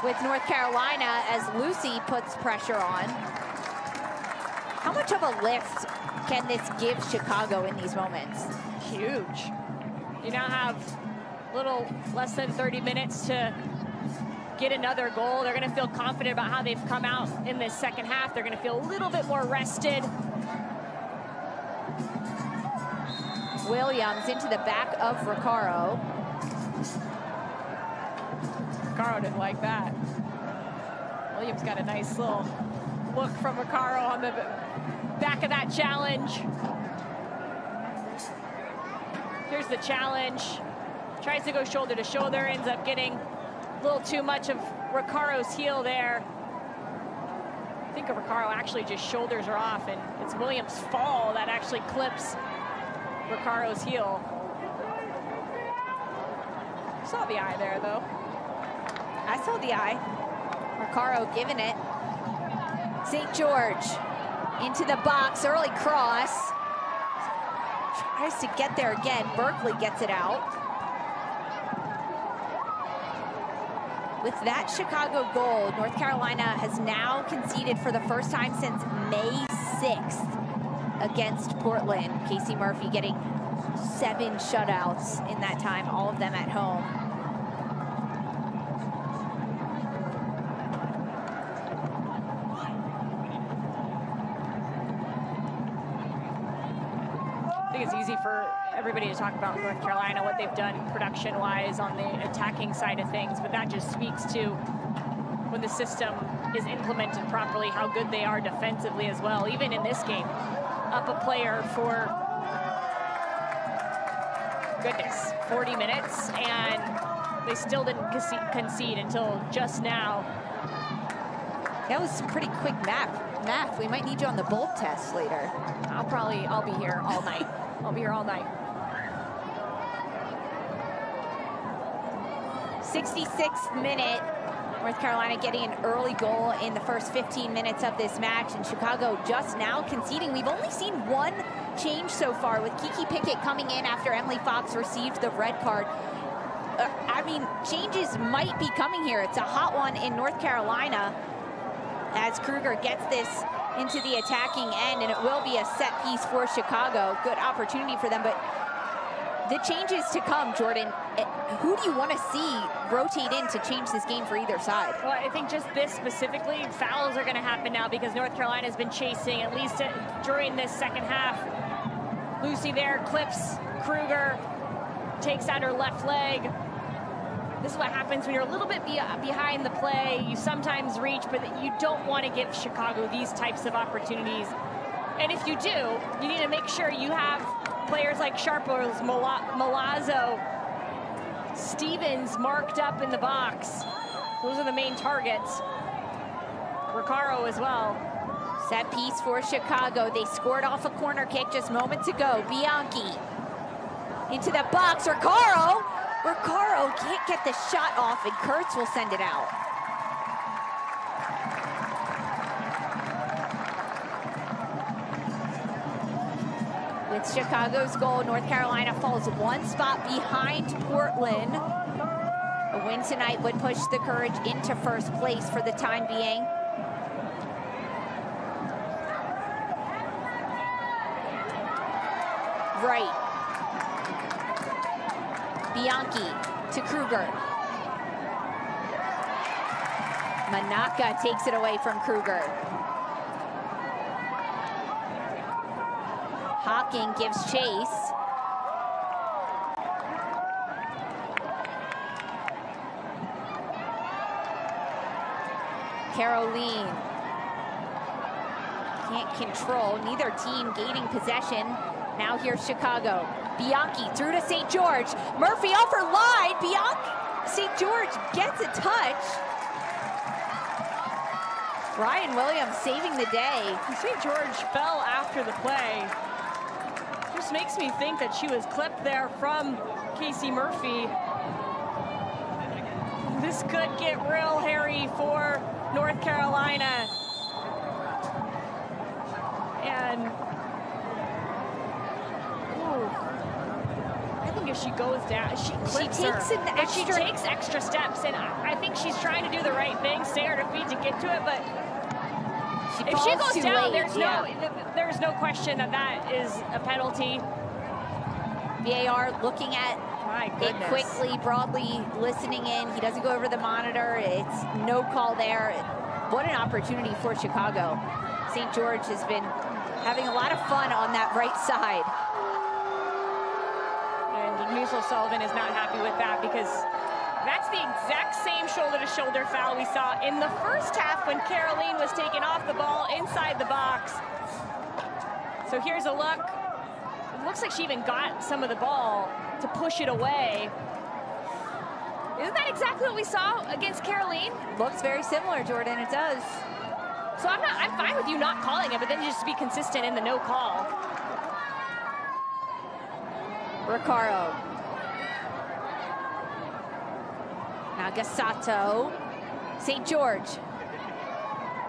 with North Carolina as Lussi puts pressure on. How much of a lift can this give Chicago in these moments? Huge. You now have a little less than 30 minutes to get another goal. They're going to feel confident about how they've come out in this second half. They're going to feel a little bit more rested. Williams into the back of Roccaro. Roccaro didn't like that. Williams got a nice little look from Roccaro on the back of that challenge. Here's the challenge. Tries to go shoulder to shoulder, ends up getting a little too much of Roccaro's heel there. I think Roccaro actually just shoulders her off, and it's Williams' fall that actually clips Roccaro's heel. Saw the eye there, though. I saw the eye. Roccaro giving it. St. George into the box, early cross. Tries to get there again. Berkely gets it out. With that Chicago goal, North Carolina has now conceded for the first time since May 6th against Portland. Casey Murphy getting seven shutouts in that time, all of them at home. I think it's easy for everybody to talk about North Carolina, what they've done production-wise on the attacking side of things, but that just speaks to when the system is implemented properly, how good they are defensively as well. Even in this game, up a player for, goodness, 40 minutes, and they still didn't concede until just now. That was some pretty quick math. Math, we might need you on the bulb test later. I'll probably, I'll be here all night. I'll be here all night. 66th minute. North Carolina getting an early goal in the first 15 minutes of this match, and Chicago just now conceding. We've only seen one change so far with Kiki Pickett coming in after Emily Fox received the red card. Uh, I mean, changes might be coming here. It's a hot one in North Carolina as Krueger gets this into the attacking end, and it will be a set piece for Chicago. Good opportunity for them, but the changes to come, Jordan, eh, who do you want to see rotate in to change this game for either side? Well, I think just this specifically, fouls are going to happen now because North Carolina has been chasing, at least uh, during this second half. Lussi there clips Krueger, takes out her left leg, this is what happens when you're a little bit be uh, behind the play. You sometimes reach, but you don't want to give Chicago these types of opportunities. And if you do, you need to make sure you have players like Sharples, Milazzo, Stevens marked up in the box. Those are the main targets. Roccaro as well. Set piece for Chicago. They scored off a corner kick just moments ago. Bianchi into the box. Roccaro Roccaro can't get the shot off, and Kurz will send it out. With Chicago's goal, North Carolina falls one spot behind Portland. A win tonight would push the Courage into first place for the time being. Right, Bianchi to Krueger. Manaka takes it away from Krueger. Hocking gives chase. Kerolin can't control. Neither team gaining possession. Now here's Chicago. Bianchi through to St. George. Murphy off her line. Bianchi, St. George gets a touch. Ryan Williams saving the day. St. George fell after the play. Just makes me think that she was clipped there from Casey Murphy. This could get real hairy for North Carolina. And if she goes down, she clips she takes her, an extra. She takes extra steps, and I think she's trying to do the right thing, stay at her feet to get to it. But she if she goes down, late, there's yeah. no there's no question that that is a penalty. VAR looking at it quickly, Broadley listening in. He doesn't go over the monitor. It's no call there. What an opportunity for Chicago. St. George has been having a lot of fun on that right side. Denise O'Sullivan is not happy with that because that's the exact same shoulder-to-shoulder -shoulder foul we saw in the first half when Kerolin was taken off the ball inside the box. So here's a look. It looks like she even got some of the ball to push it away. Isn't that exactly what we saw against Kerolin? Looks very similar, Jordan, it does. So I'm not, I'm fine with you not calling it, but then just be consistent in the no call. Roccaro. Nagasato. St. George.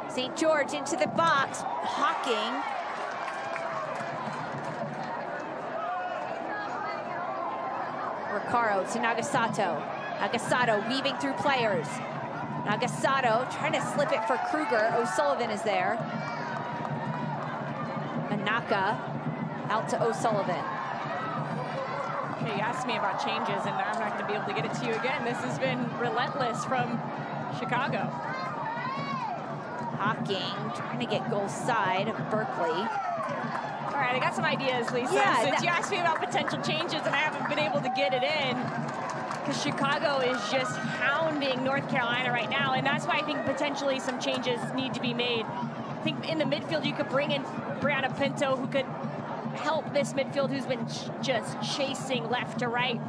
St. George into the box. Hocking. Roccaro to Nagasato. Nagasato weaving through players. Nagasato trying to slip it for Krueger. O'Sullivan is there. Manaka out to O'Sullivan. You asked me about changes, and I'm not going to be able to get it to you again. This has been relentless from Chicago. Hocking trying to get goal side of Berkely. All right, I got some ideas, Lisa. Yeah, Since you asked me about potential changes and I haven't been able to get it in, because Chicago is just hounding North Carolina right now, and that's why I think potentially some changes need to be made. I think in the midfield you could bring in Brianna Pinto, who could help this midfield who's been ch just chasing left to right.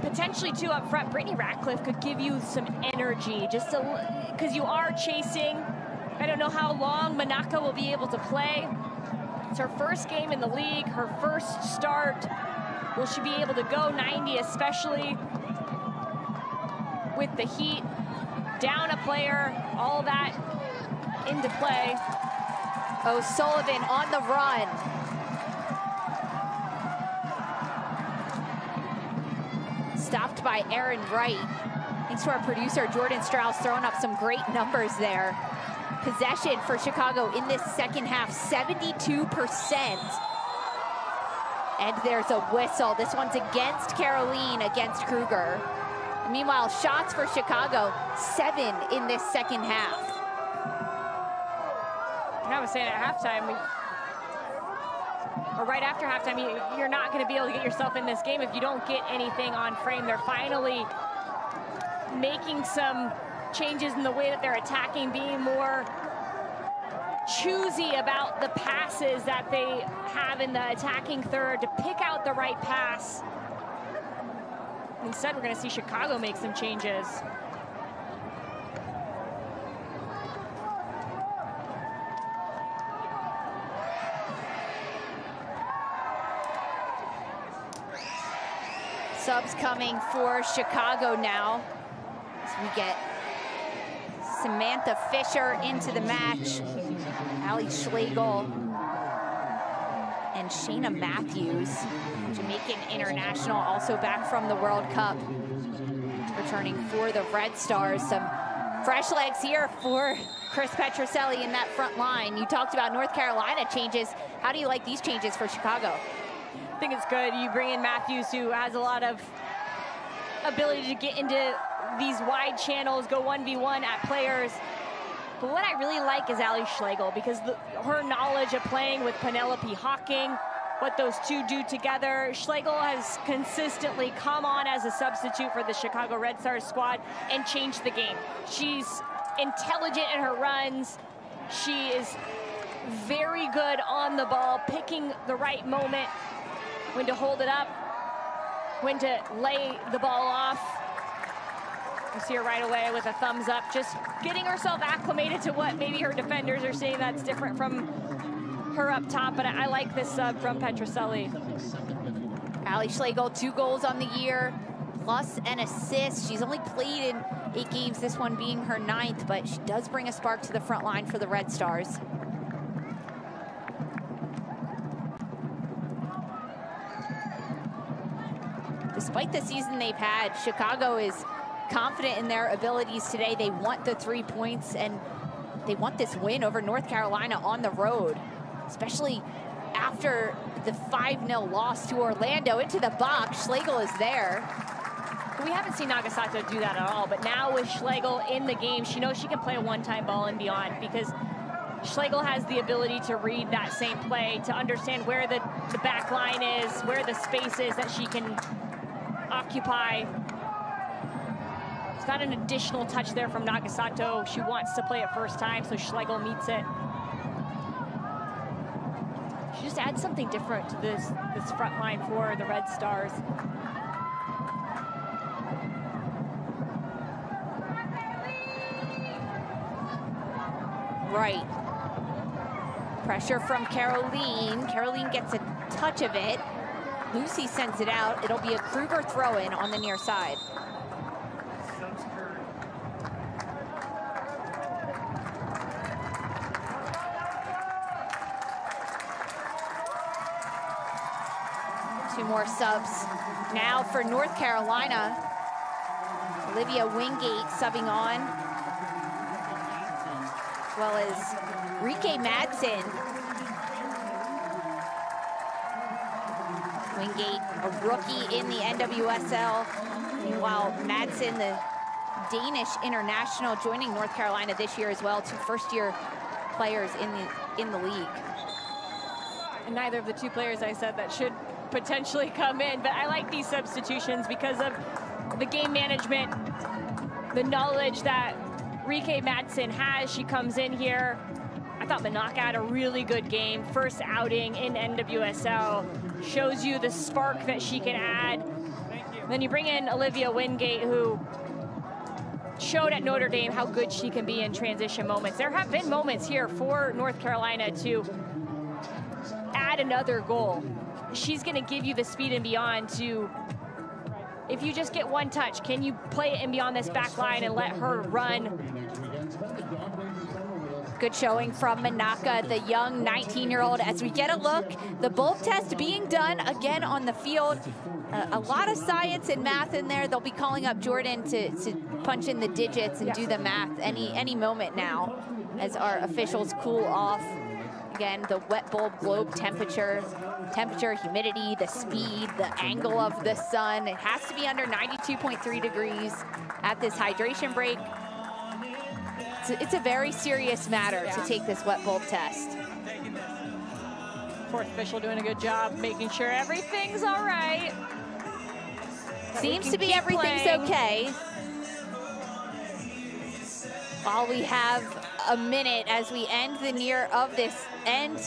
Potentially, too, up front, Brittany Ratcliffe could give you some energy, just because you are chasing. I don't know how long Manaka will be able to play. It's her first game in the league, her first start. Will she be able to go 90, especially with the heat? Down a player, all that into play. O'Sullivan on the run. By Arin Wright. Thanks to our producer, Jordan Strauss, throwing up some great numbers there. Possession for Chicago in this second half, 72%. And there's a whistle. This one's against Kerolin, against Krueger. Meanwhile, shots for Chicago, seven in this second half. I was saying at halftime, we, right after halftime, you, you're not going to be able to get yourself in this game if you don't get anything on frame. They're finally making some changes in the way that they're attacking, being more choosy about the passes that they have in the attacking third to pick out the right pass. Instead, we're going to see Chicago make some changes. Coming for Chicago now. As we get Samantha Fisher into the match. Ally Schlegel and Cheyna Matthews, Jamaican international, also back from the World Cup, returning for the Red Stars. Some fresh legs here for Chris Petrucelli in that front line. You talked about North Carolina changes. How do you like these changes for Chicago? I think it's good. You bring in Matthews, who has a lot of ability to get into these wide channels, go 1v1 at players. But what I really like is Ally Schlegel because the, her knowledge of playing with Penelope Hocking, what those two do together. Schlegel has consistently come on as a substitute for the Chicago Red Stars squad and changed the game. She's intelligent in her runs. She is very good on the ball, picking the right moment, when to hold it up, when to lay the ball off. You see her right away with a thumbs up, just getting herself acclimated to what maybe her defenders are seeing that's different from her up top, but I, I like this sub from Petrucelli. Ally Schlegel, two goals on the year, plus an assist. She's only played in eight games, this one being her ninth, but she does bring a spark to the front line for the Red Stars. Despite the season they've had, Chicago is confident in their abilities today. They want the three points and they want this win over North Carolina on the road, especially after the 5-0 loss to Orlando into the box. Schlegel is there. We haven't seen Nagasato do that at all, but now with Schlegel in the game, she knows she can play a one-time ball and beyond because Schlegel has the ability to read that same play, to understand where the, the back line is, where the space is that she can occupy. It's not an additional touch there from Nagasato. She wants to play it first time, so Schlegel meets it. She just adds something different to this, this front line for the Red Stars. Right. Pressure from Kerolin. Kerolin gets a touch of it. Lussi sends it out. It'll be a Krueger throw-in on the near side. Two more subs now for North Carolina. Olivia Wingate subbing on, as well as Rikke Madsen. Wingate, a rookie in the NWSL. Meanwhile, Madsen, the Danish international, joining North Carolina this year as well. Two first-year players in the in the league. And neither of the two players I said that should potentially come in, but I like these substitutions because of the game management, the knowledge that Rikke Madsen has. She comes in here. I thought Manaka had a really good game. First outing in NWSL. Shows you the spark that she can add. Then you bring in Olivia Wingate, who showed at Notre Dame how good she can be in transition moments. There have been moments here for North Carolina to add another goal she's going to give you the speed and beyond to if you just get one touch, can you play it in beyond this back line and let her run? Good showing from Manaka, the young 19-year-old. As we get a look, the bulb test being done again on the field. Uh, a lot of science and math in there. They'll be calling up Jordan to, to punch in the digits and do the math any, any moment now as our officials cool off. Again, the wet bulb globe temperature, temperature, humidity, the speed, the angle of the sun. It has to be under 92.3 degrees at this hydration break. It's a, it's a very serious matter yeah. to take this wet bulb test. Fourth official doing a good job making sure everything's all right. Seems to be everything's playing. okay. While we have a minute as we end the near of this end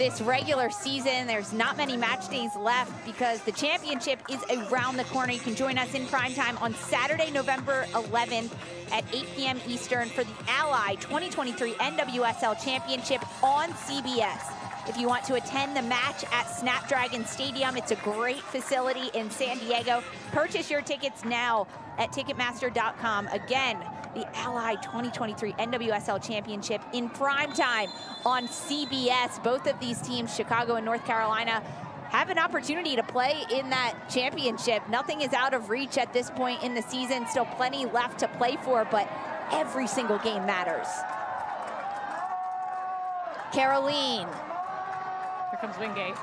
this regular season. There's not many match days left because the championship is around the corner. You can join us in prime time on Saturday, November 11th at 8 p.m. Eastern for the Ally 2023 NWSL Championship on CBS. If you want to attend the match at Snapdragon Stadium, it's a great facility in San Diego. Purchase your tickets now at Ticketmaster.com. Again, the Ally 2023 NWSL Championship in prime time on CBS. Both of these teams, Chicago and North Carolina, have an opportunity to play in that championship. Nothing is out of reach at this point in the season. Still plenty left to play for, but every single game matters. Kerolin. Here comes Wingate.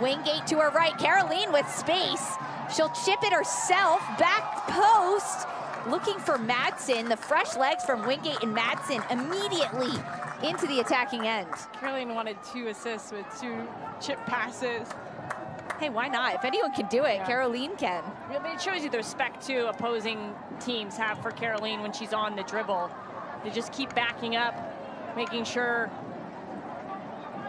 Wingate to her right. Kerolin with space. She'll chip it herself. Back post looking for Madsen. The fresh legs from Wingate and Madsen immediately into the attacking end. Kerolin wanted two assists with two chip passes. Hey, why not? If anyone can do it, yeah. Kerolin can. It shows you the respect, too, opposing teams have for Kerolin when she's on the dribble. They just keep backing up, making sure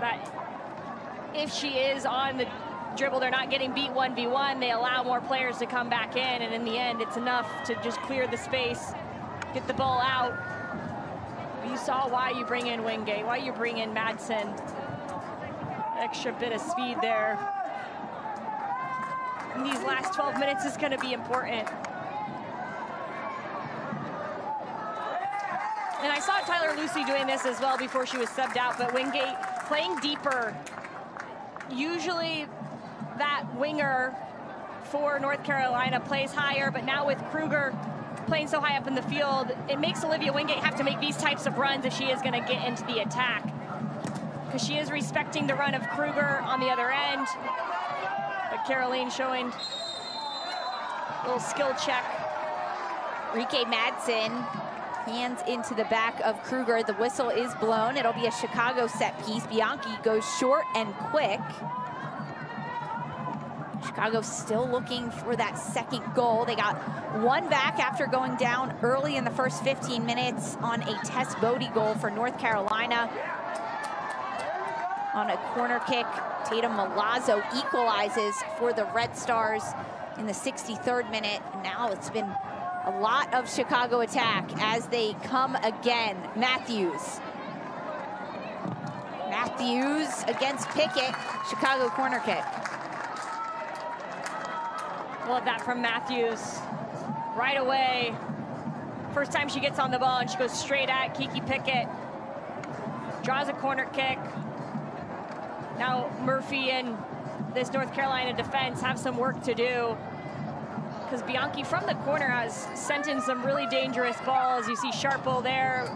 that if she is on the dribble. They're not getting beat 1v1. They allow more players to come back in, and in the end, it's enough to just clear the space, get the ball out. You saw why you bring in Wingate, why you bring in Madsen. Extra bit of speed there. These last 12 minutes is going to be important. And I saw Tyler Lussi doing this as well before she was subbed out, but Wingate playing deeper. Usually that winger for North Carolina plays higher, but now with Krueger playing so high up in the field, it makes Olivia Wingate have to make these types of runs if she is going to get into the attack. Because she is respecting the run of Krueger on the other end. But Kerolin showing a little skill check. Rikke Madsen hands into the back of Krueger. The whistle is blown. It'll be a Chicago set piece. Bianchi goes short and quick. Chicago still looking for that second goal. They got one back after going down early in the first 15 minutes on a Tess Boade goal for North Carolina. On a corner kick, Tatumn Milazzo equalizes for the Red Stars in the 63rd minute. Now it's been a lot of Chicago attack as they come again. Matthews. Matthews against Pickett, Chicago corner kick. Love that from Matthews. Right away. First time she gets on the ball and she goes straight at Kiki Pickett. Draws a corner kick. Now Murphy and this North Carolina defense have some work to do because Bianchi from the corner has sent in some really dangerous balls. You see Sharple there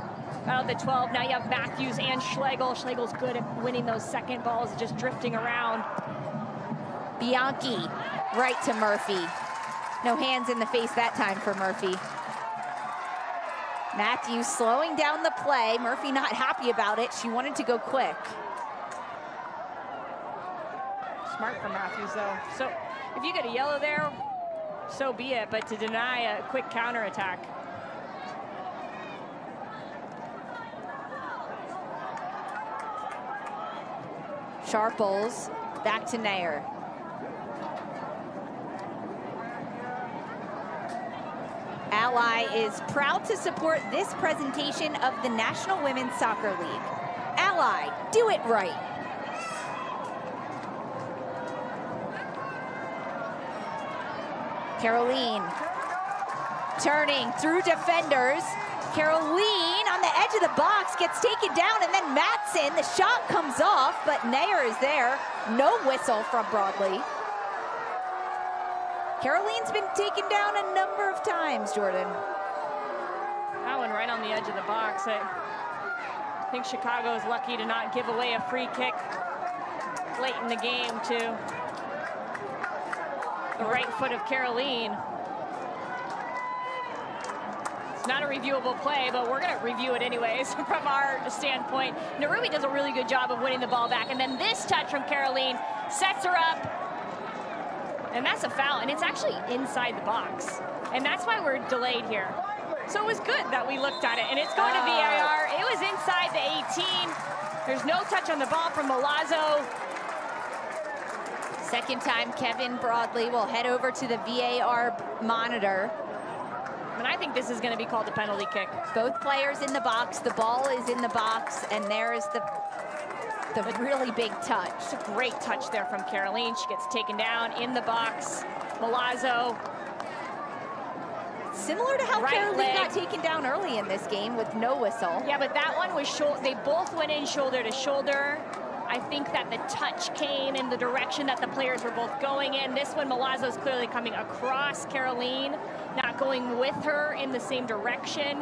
out of the 12. Now you have Matthews and Schlegel. Schlegel's good at winning those second balls, just drifting around. Bianchi right to Murphy. No hands in the face that time for Murphy. Matthews slowing down the play. Murphy not happy about it. She wanted to go quick. Smart for Matthews, though. So if you get a yellow there, so be it. But to deny a quick counterattack. Sharples back to Naeher. Ally is proud to support this presentation of the National Women's Soccer League. Ally, do it right. Kerolin turning through defenders. Kerolin on the edge of the box gets taken down and then Madsen, the shot comes off, but Naeher is there. No whistle from Broadley. Kerolin's been taken down a number of times, Jordan. That one right on the edge of the box. I think Chicago is lucky to not give away a free kick late in the game to the right foot of Kerolin. It's not a reviewable play, but we're going to review it anyways from our standpoint. Narumi does a really good job of winning the ball back. And then this touch from Kerolin sets her up. And that's a foul, and it's actually inside the box. And that's why we're delayed here. So it was good that we looked at it, and it's going to ah. VAR. It was inside the 18. There's no touch on the ball from Milazzo. Second time Kevin Broadley will head over to the VAR monitor. And I think this is going to be called a penalty kick. Both players in the box, the ball is in the box, and there is the the really big touch. It's a great touch there from Kerolin. She gets taken down in the box. Milazzo. Similar to how right Kerolin leg. got taken down early in this game with no whistle. Yeah, but that one was. They both went in shoulder to shoulder. I think that the touch came in the direction that the players were both going in. This one, Milazzo is clearly coming across Kerolin, not going with her in the same direction.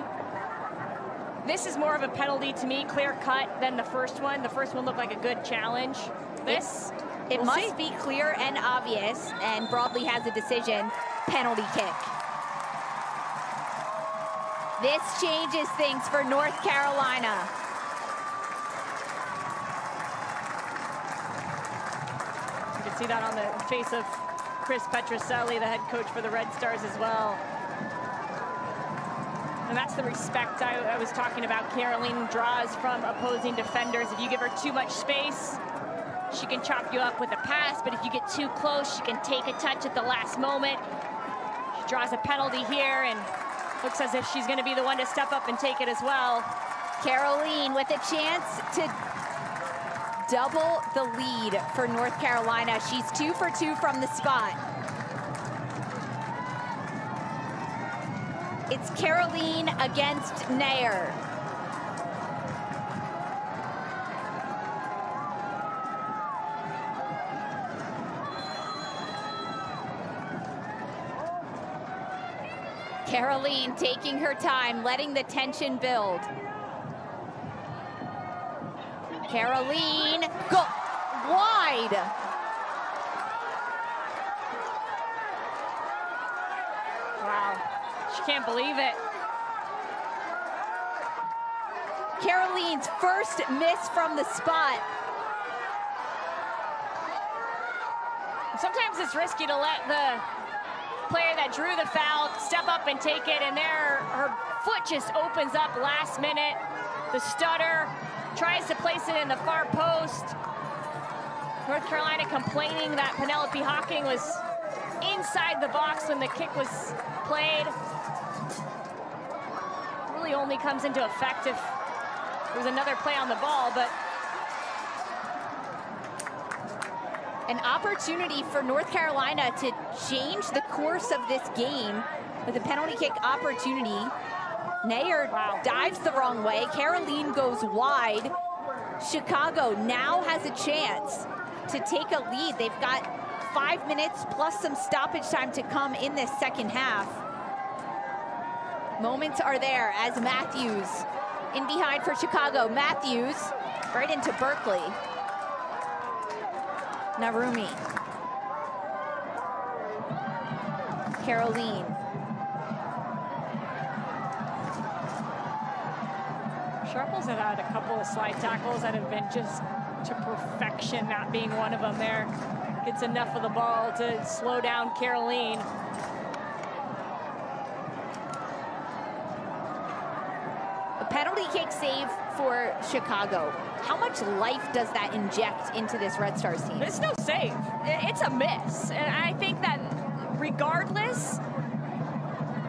This is more of a penalty to me, clear cut, than the first one. The first one looked like a good challenge. This, it we'll must see. be clear and obvious, and Broadley has a decision, penalty kick. This changes things for North Carolina. See that on the face of Chris Petrucelli, the head coach for the Red Stars as well. And that's the respect I, I, was talking about. Kerolin draws from opposing defenders. If you give her too much space, she can chop you up with a pass, but if you get too close, she can take a touch at the last moment. She draws a penalty here and looks as if she's gonna be the one to step up and take it as well. Kerolin with a chance to double the lead for North Carolina. She's two for two from the spot. It's Kerolin against Naeher. Kerolin taking her time, letting the tension build. Kerolin, go wide. Wow, she can't believe it. Kerolin's first miss from the spot. Sometimes it's risky to let the player that drew the foul step up and take it, and there her foot just opens up last minute. The stutter, tries to place it in the far post. North Carolina complaining that Penelope Hocking was inside the box when the kick was played. Really only comes into effect if there's another play on the ball, but an opportunity for North Carolina to change the course of this game with a penalty kick opportunity. Naeher wow. dives the wrong way. Kerolin goes wide. Chicago now has a chance to take a lead. They've got five minutes plus some stoppage time to come in this second half. Moments are there as Matthews in behind for Chicago. Matthews right into Berkely. Narumi. Kerolin. Sharples have had a couple of slide tackles that have been just to perfection, that being one of them there. Gets enough of the ball to slow down Kerolin. A penalty kick save for Chicago. How much life does that inject into this Red Stars team? It's no save. It's a miss. And I think that regardless,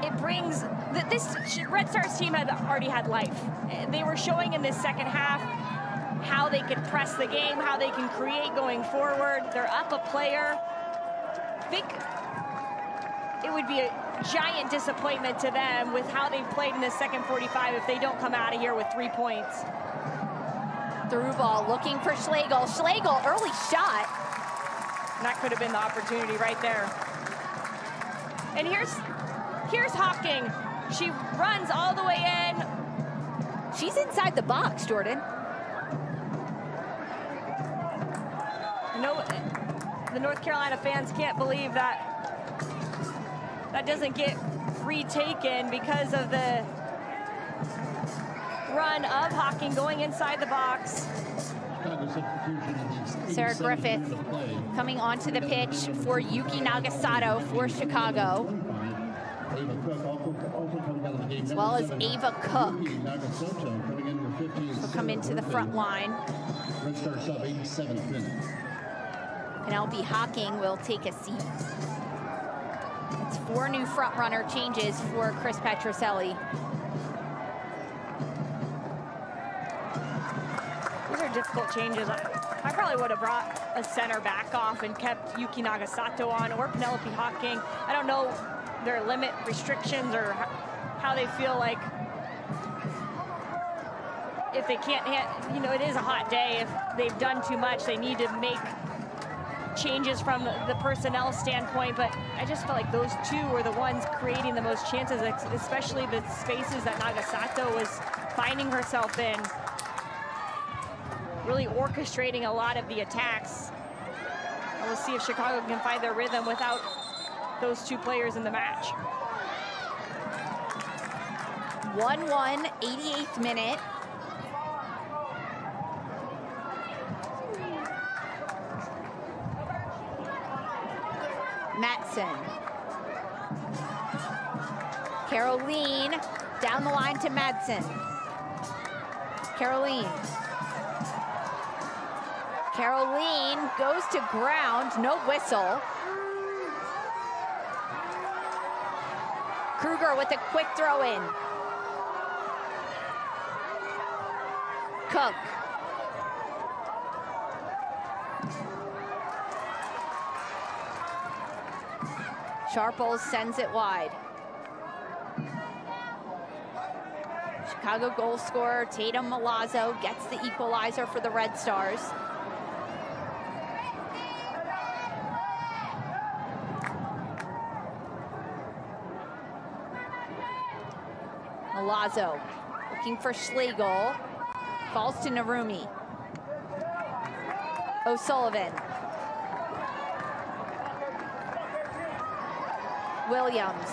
it brings this Red Stars team had already had life. They were showing in this second half how they can press the game, how they can create going forward. They're up a player. I think it would be a giant disappointment to them with how they've played in the second 45 if they don't come out of here with three points. Through ball, looking for Schlegel. Schlegel, early shot. And that could have been the opportunity right there. And here's here's Hocking. She runs all the way in. She's inside the box, Jordan. Know the North Carolina fans can't believe that that doesn't get retaken because of the run of Hocking going inside the box. Sarah Griffith coming onto the pitch for Yuki Nagasato for Chicago. As well as Ava Cook. She'll come into the front line. Penelope Hocking will take a seat. It's four new front runner changes for Chris Petrucelli. These are difficult changes. I, probably would have brought a center back off and kept Yuki Nagasato on or Penelope Hocking. I don't know their limit restrictions or how they feel like if they can't, you know, it is a hot day. If they've done too much, they need to make changes from the personnel standpoint, but I just felt like those two were the ones creating the most chances, especially the spaces that Nagasato was finding herself in. Really orchestrating a lot of the attacks. And we'll see if Chicago can find their rhythm without those two players in the match. 1-1, 88th minute. Madsen. Kerolin down the line to Madsen. Kerolin. Kerolin goes to ground, no whistle. Krueger with a quick throw in. Cook. Sharples sends it wide. Chicago goal scorer Tatumn Milazzo gets the equalizer for the Red Stars. Milazzo looking for Schlegel. Falls to Narumi. O'Sullivan. Williams.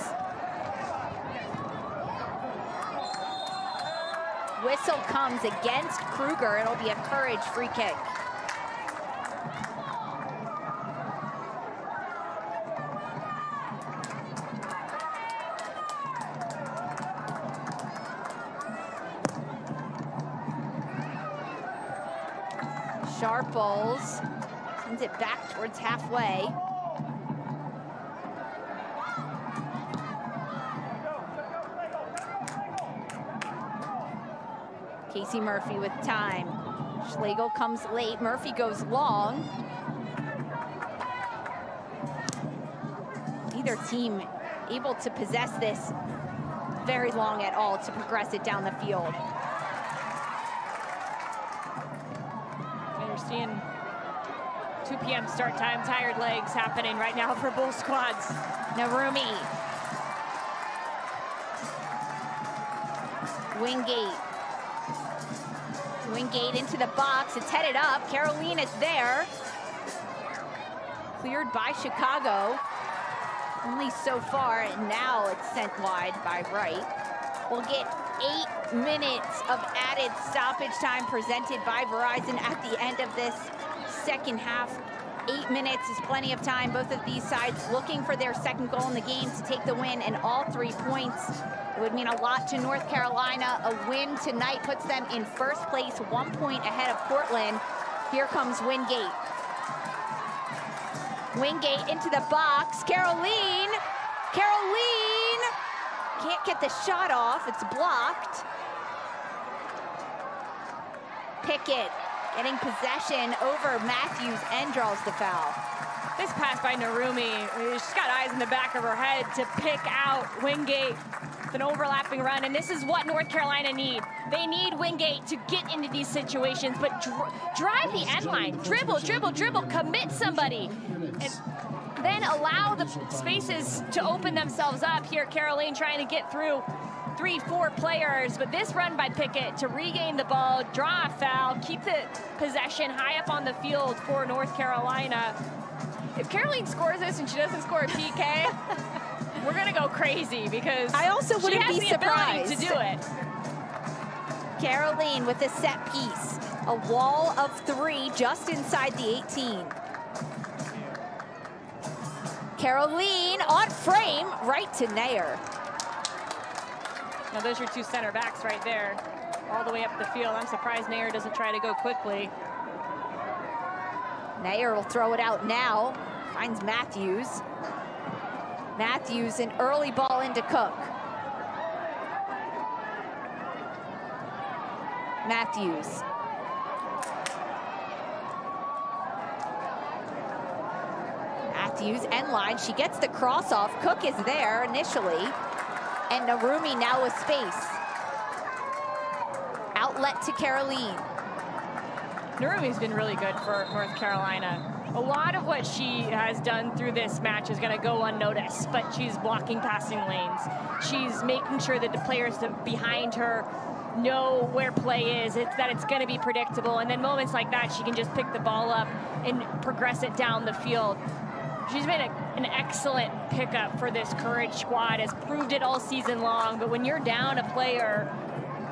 Whistle comes against Krueger. It'll be a Courage free kick. It back towards halfway. Casey Murphy with time. Schlegel comes late. Murphy goes long. Neither team able to possess this very long at all to progress it down the field. p.m. start time, tired legs happening right now for both squads. Narumi. Wingate. Wingate into the box. It's headed up. Kerolin is there. Cleared by Chicago. Only so far, and now it's sent wide by Wright. We'll get eight minutes of added stoppage time presented by Verizon at the end of this second half. Eight minutes is plenty of time. Both of these sides looking for their second goal in the game to take the win and all three points. It would mean a lot to North Carolina. A win tonight puts them in first place, one point ahead of Portland. Here comes Wingate. Wingate into the box. Kerolin. Kerolin can't get the shot off. It's blocked. Pickett getting possession over Matthews and draws the foul. This pass by Narumi, she's got eyes in the back of her head to pick out Wingate with an overlapping run, and this is what North Carolina need. They need Wingate to get into these situations, but dr drive the end line. Dribble, dribble, dribble, commit somebody. And then allow the spaces to open themselves up. Here, Kerolin trying to get through three, four players, but this run by Pickett to regain the ball, draw a foul, keep the possession high up on the field for North Carolina. If Kerolin scores this and she doesn't score a PK, we're gonna go crazy because I also wouldn't be surprised to do it. Kerolin with a set piece, a wall of three just inside the 18. Kerolin on frame, right to Naeher. Now those are two center backs right there, all the way up the field. I'm surprised Naeher doesn't try to go quickly. Naeher will throw it out now, finds Matthews. Matthews, an early ball into Cook. Matthews. Matthews, end line. She gets the cross off. Cook is there initially. And Narumi now with space. Outlet to Kerolin. Narumi's been really good for North Carolina. A lot of what she has done through this match is going to go unnoticed, but she's blocking passing lanes. She's making sure that the players behind her know where play is, it's that it's going to be predictable. And then moments like that, she can just pick the ball up and progress it down the field. She's been a, an excellent pickup for this Courage squad, has proved it all season long, but when you're down a player,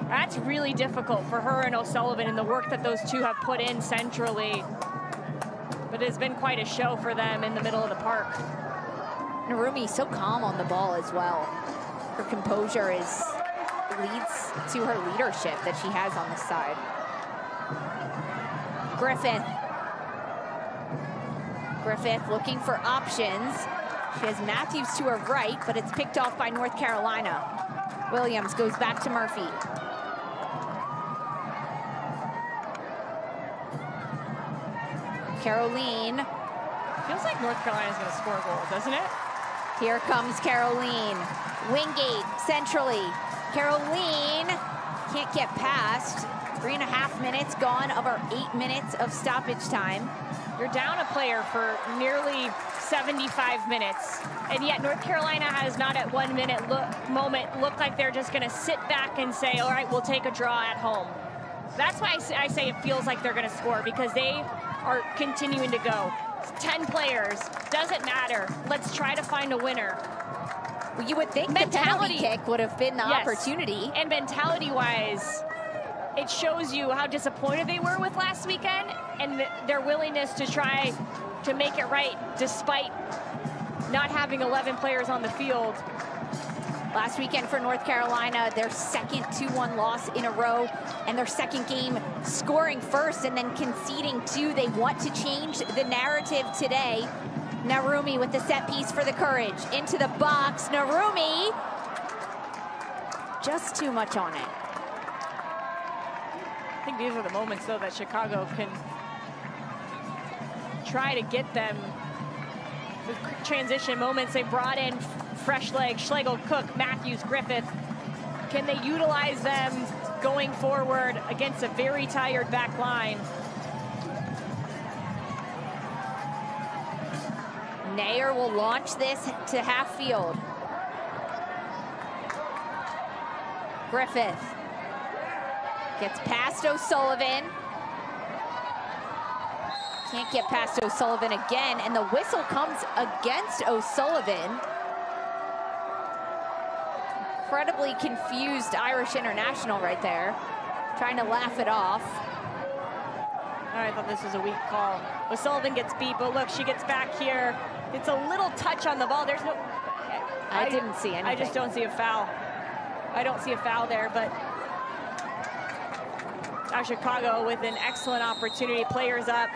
that's really difficult for her and O'Sullivan and the work that those two have put in centrally. But it's been quite a show for them in the middle of the park. Narumi so calm on the ball as well. Her composure is leads to her leadership that she has on this side. Griffith. Griffith looking for options. She has Matthews to her right, but it's picked off by North Carolina. Williams goes back to Murphy. Kerolin. Feels like North Carolina's going to score a goal, doesn't it? Here comes Kerolin. Wingate centrally. Kerolin can't get past. Three and a half minutes gone of our eight minutes of stoppage time. You're down a player for nearly 75 minutes, and yet North Carolina has not at one minute look, moment looked like they're just going to sit back and say, all right, we'll take a draw at home. That's why I say, it feels like they're going to score because they are continuing to go. 10 players, doesn't matter. Let's try to find a winner. Well, you would think mentality, the penalty kick would have been the yes. opportunity. And mentality-wise, it shows you how disappointed they were with last weekend and their willingness to try to make it right despite not having 11 players on the field. Last weekend for North Carolina, their second 2-1 loss in a row, and their second game scoring first and then conceding two. They want to change the narrative today. Narumi with the set piece for the Courage. Into the box, Narumi. Just too much on it. I think these are the moments, though, that Chicago can try to get them with transition moments. They brought in fresh legs, Schlegel, Cook, Matthews, Griffith. Can they utilize them going forward against a very tired back line? Naeher will launch this to half field. Griffith gets past O'Sullivan. Can't get past O'Sullivan again, and the whistle comes against O'Sullivan. Incredibly confused Irish international right there, trying to laugh it off. Oh, I thought this was a weak call. O'Sullivan gets beat, but look, she gets back here. It's a little touch on the ball. There's no... I, I didn't see anything. I just don't see a foul. I don't see a foul there, but now Chicago with an excellent opportunity. Players up.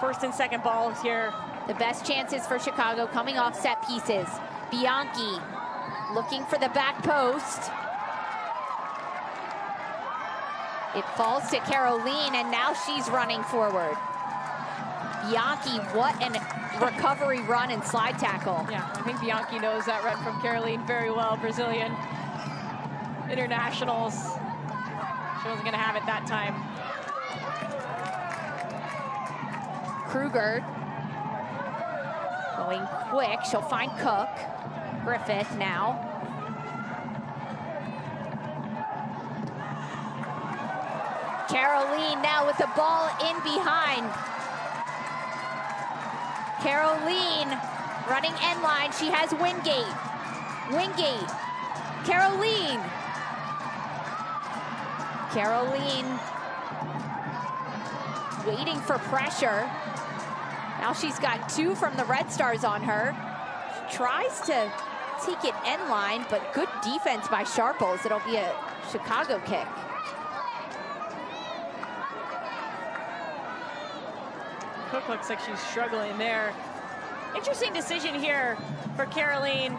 First and second balls here. The best chances for Chicago coming off set pieces. Bianchi looking for the back post. It falls to Kerolin, and now she's running forward. Bianchi, what an recovery run and slide tackle. Yeah, I think Bianchi knows that run from Kerolin very well, Brazilian internationals. She wasn't gonna have it that time. Krueger going quick. She'll find Cook. Griffith now. Kerolin now with the ball in behind. Kerolin running end line. She has Wingate. Wingate. Kerolin. Kerolin waiting for pressure. Now she's got two from the Red Stars on her. She tries to take it end line, but good defense by Sharples. It'll be a Chicago kick. Cook looks like she's struggling there. Interesting decision here for Kerolin.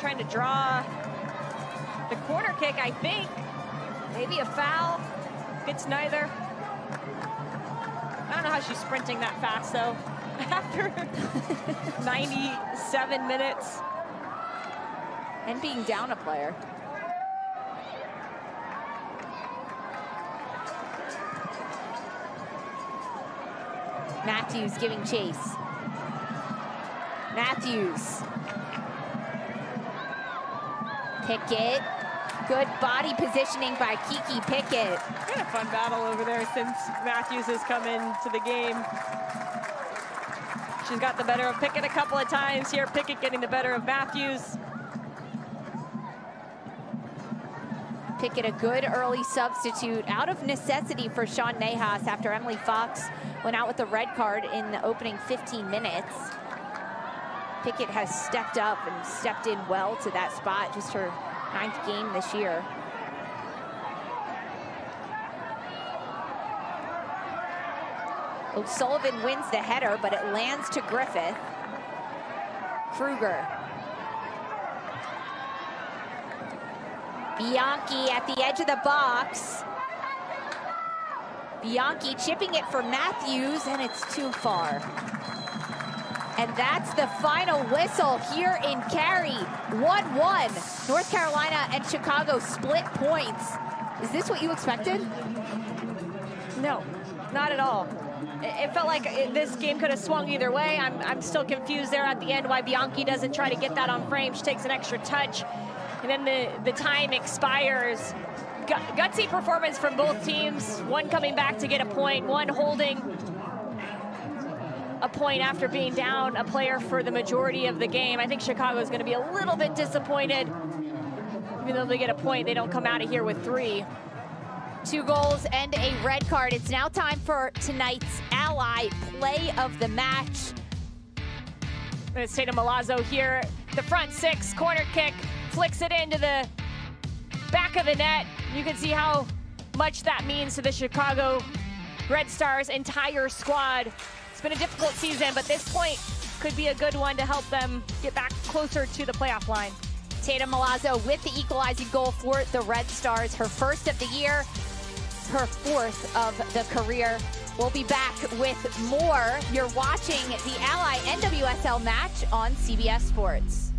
Trying to draw the corner kick, I think. Maybe a foul. It's neither. I don't know how she's sprinting that fast, though. After 97 minutes. And being down a player. Matthews giving chase. Matthews. Pickett Good body positioning by Kiki Pickett. Been a fun battle over there since Matthews has come into the game. She's got the better of Pickett a couple of times here. Pickett getting the better of Matthews. Pickett a good early substitute out of necessity for Sean Nahas after Emily Fox went out with the red card in the opening 15 minutes. Pickett has stepped up and stepped in well to that spot, just her ninth game this year. O'Sullivan wins the header, but it lands to Griffith. Krueger. Bianchi at the edge of the box. Bianchi chipping it for Matthews, and it's too far. And that's the final whistle here in Cary. 1-1. North Carolina and Chicago split points. Is this what you expected? No, not at all. It felt like this game could have swung either way. I'm, I'm still confused there at the end why Bianchi doesn't try to get that on frame. She takes an extra touch, and then the, the time expires. Gutsy performance from both teams. One coming back to get a point, one holding a point after being down a player for the majority of the game. I think Chicago is going to be a little bit disappointed. Even though they get a point, they don't come out of here with three. Two goals and a red card. It's now time for tonight's Ally play of the match. It's Tatumn Milazzo here. The front six, corner kick, flicks it into the back of the net. You can see how much that means to the Chicago Red Stars entire squad. It's been a difficult season, but this point could be a good one to help them get back closer to the playoff line. Tatumn Milazzo with the equalizing goal for the Red Stars, her first of the year, her fourth of the career. We'll be back with more. You're watching the Ally NWSL match on CBS Sports.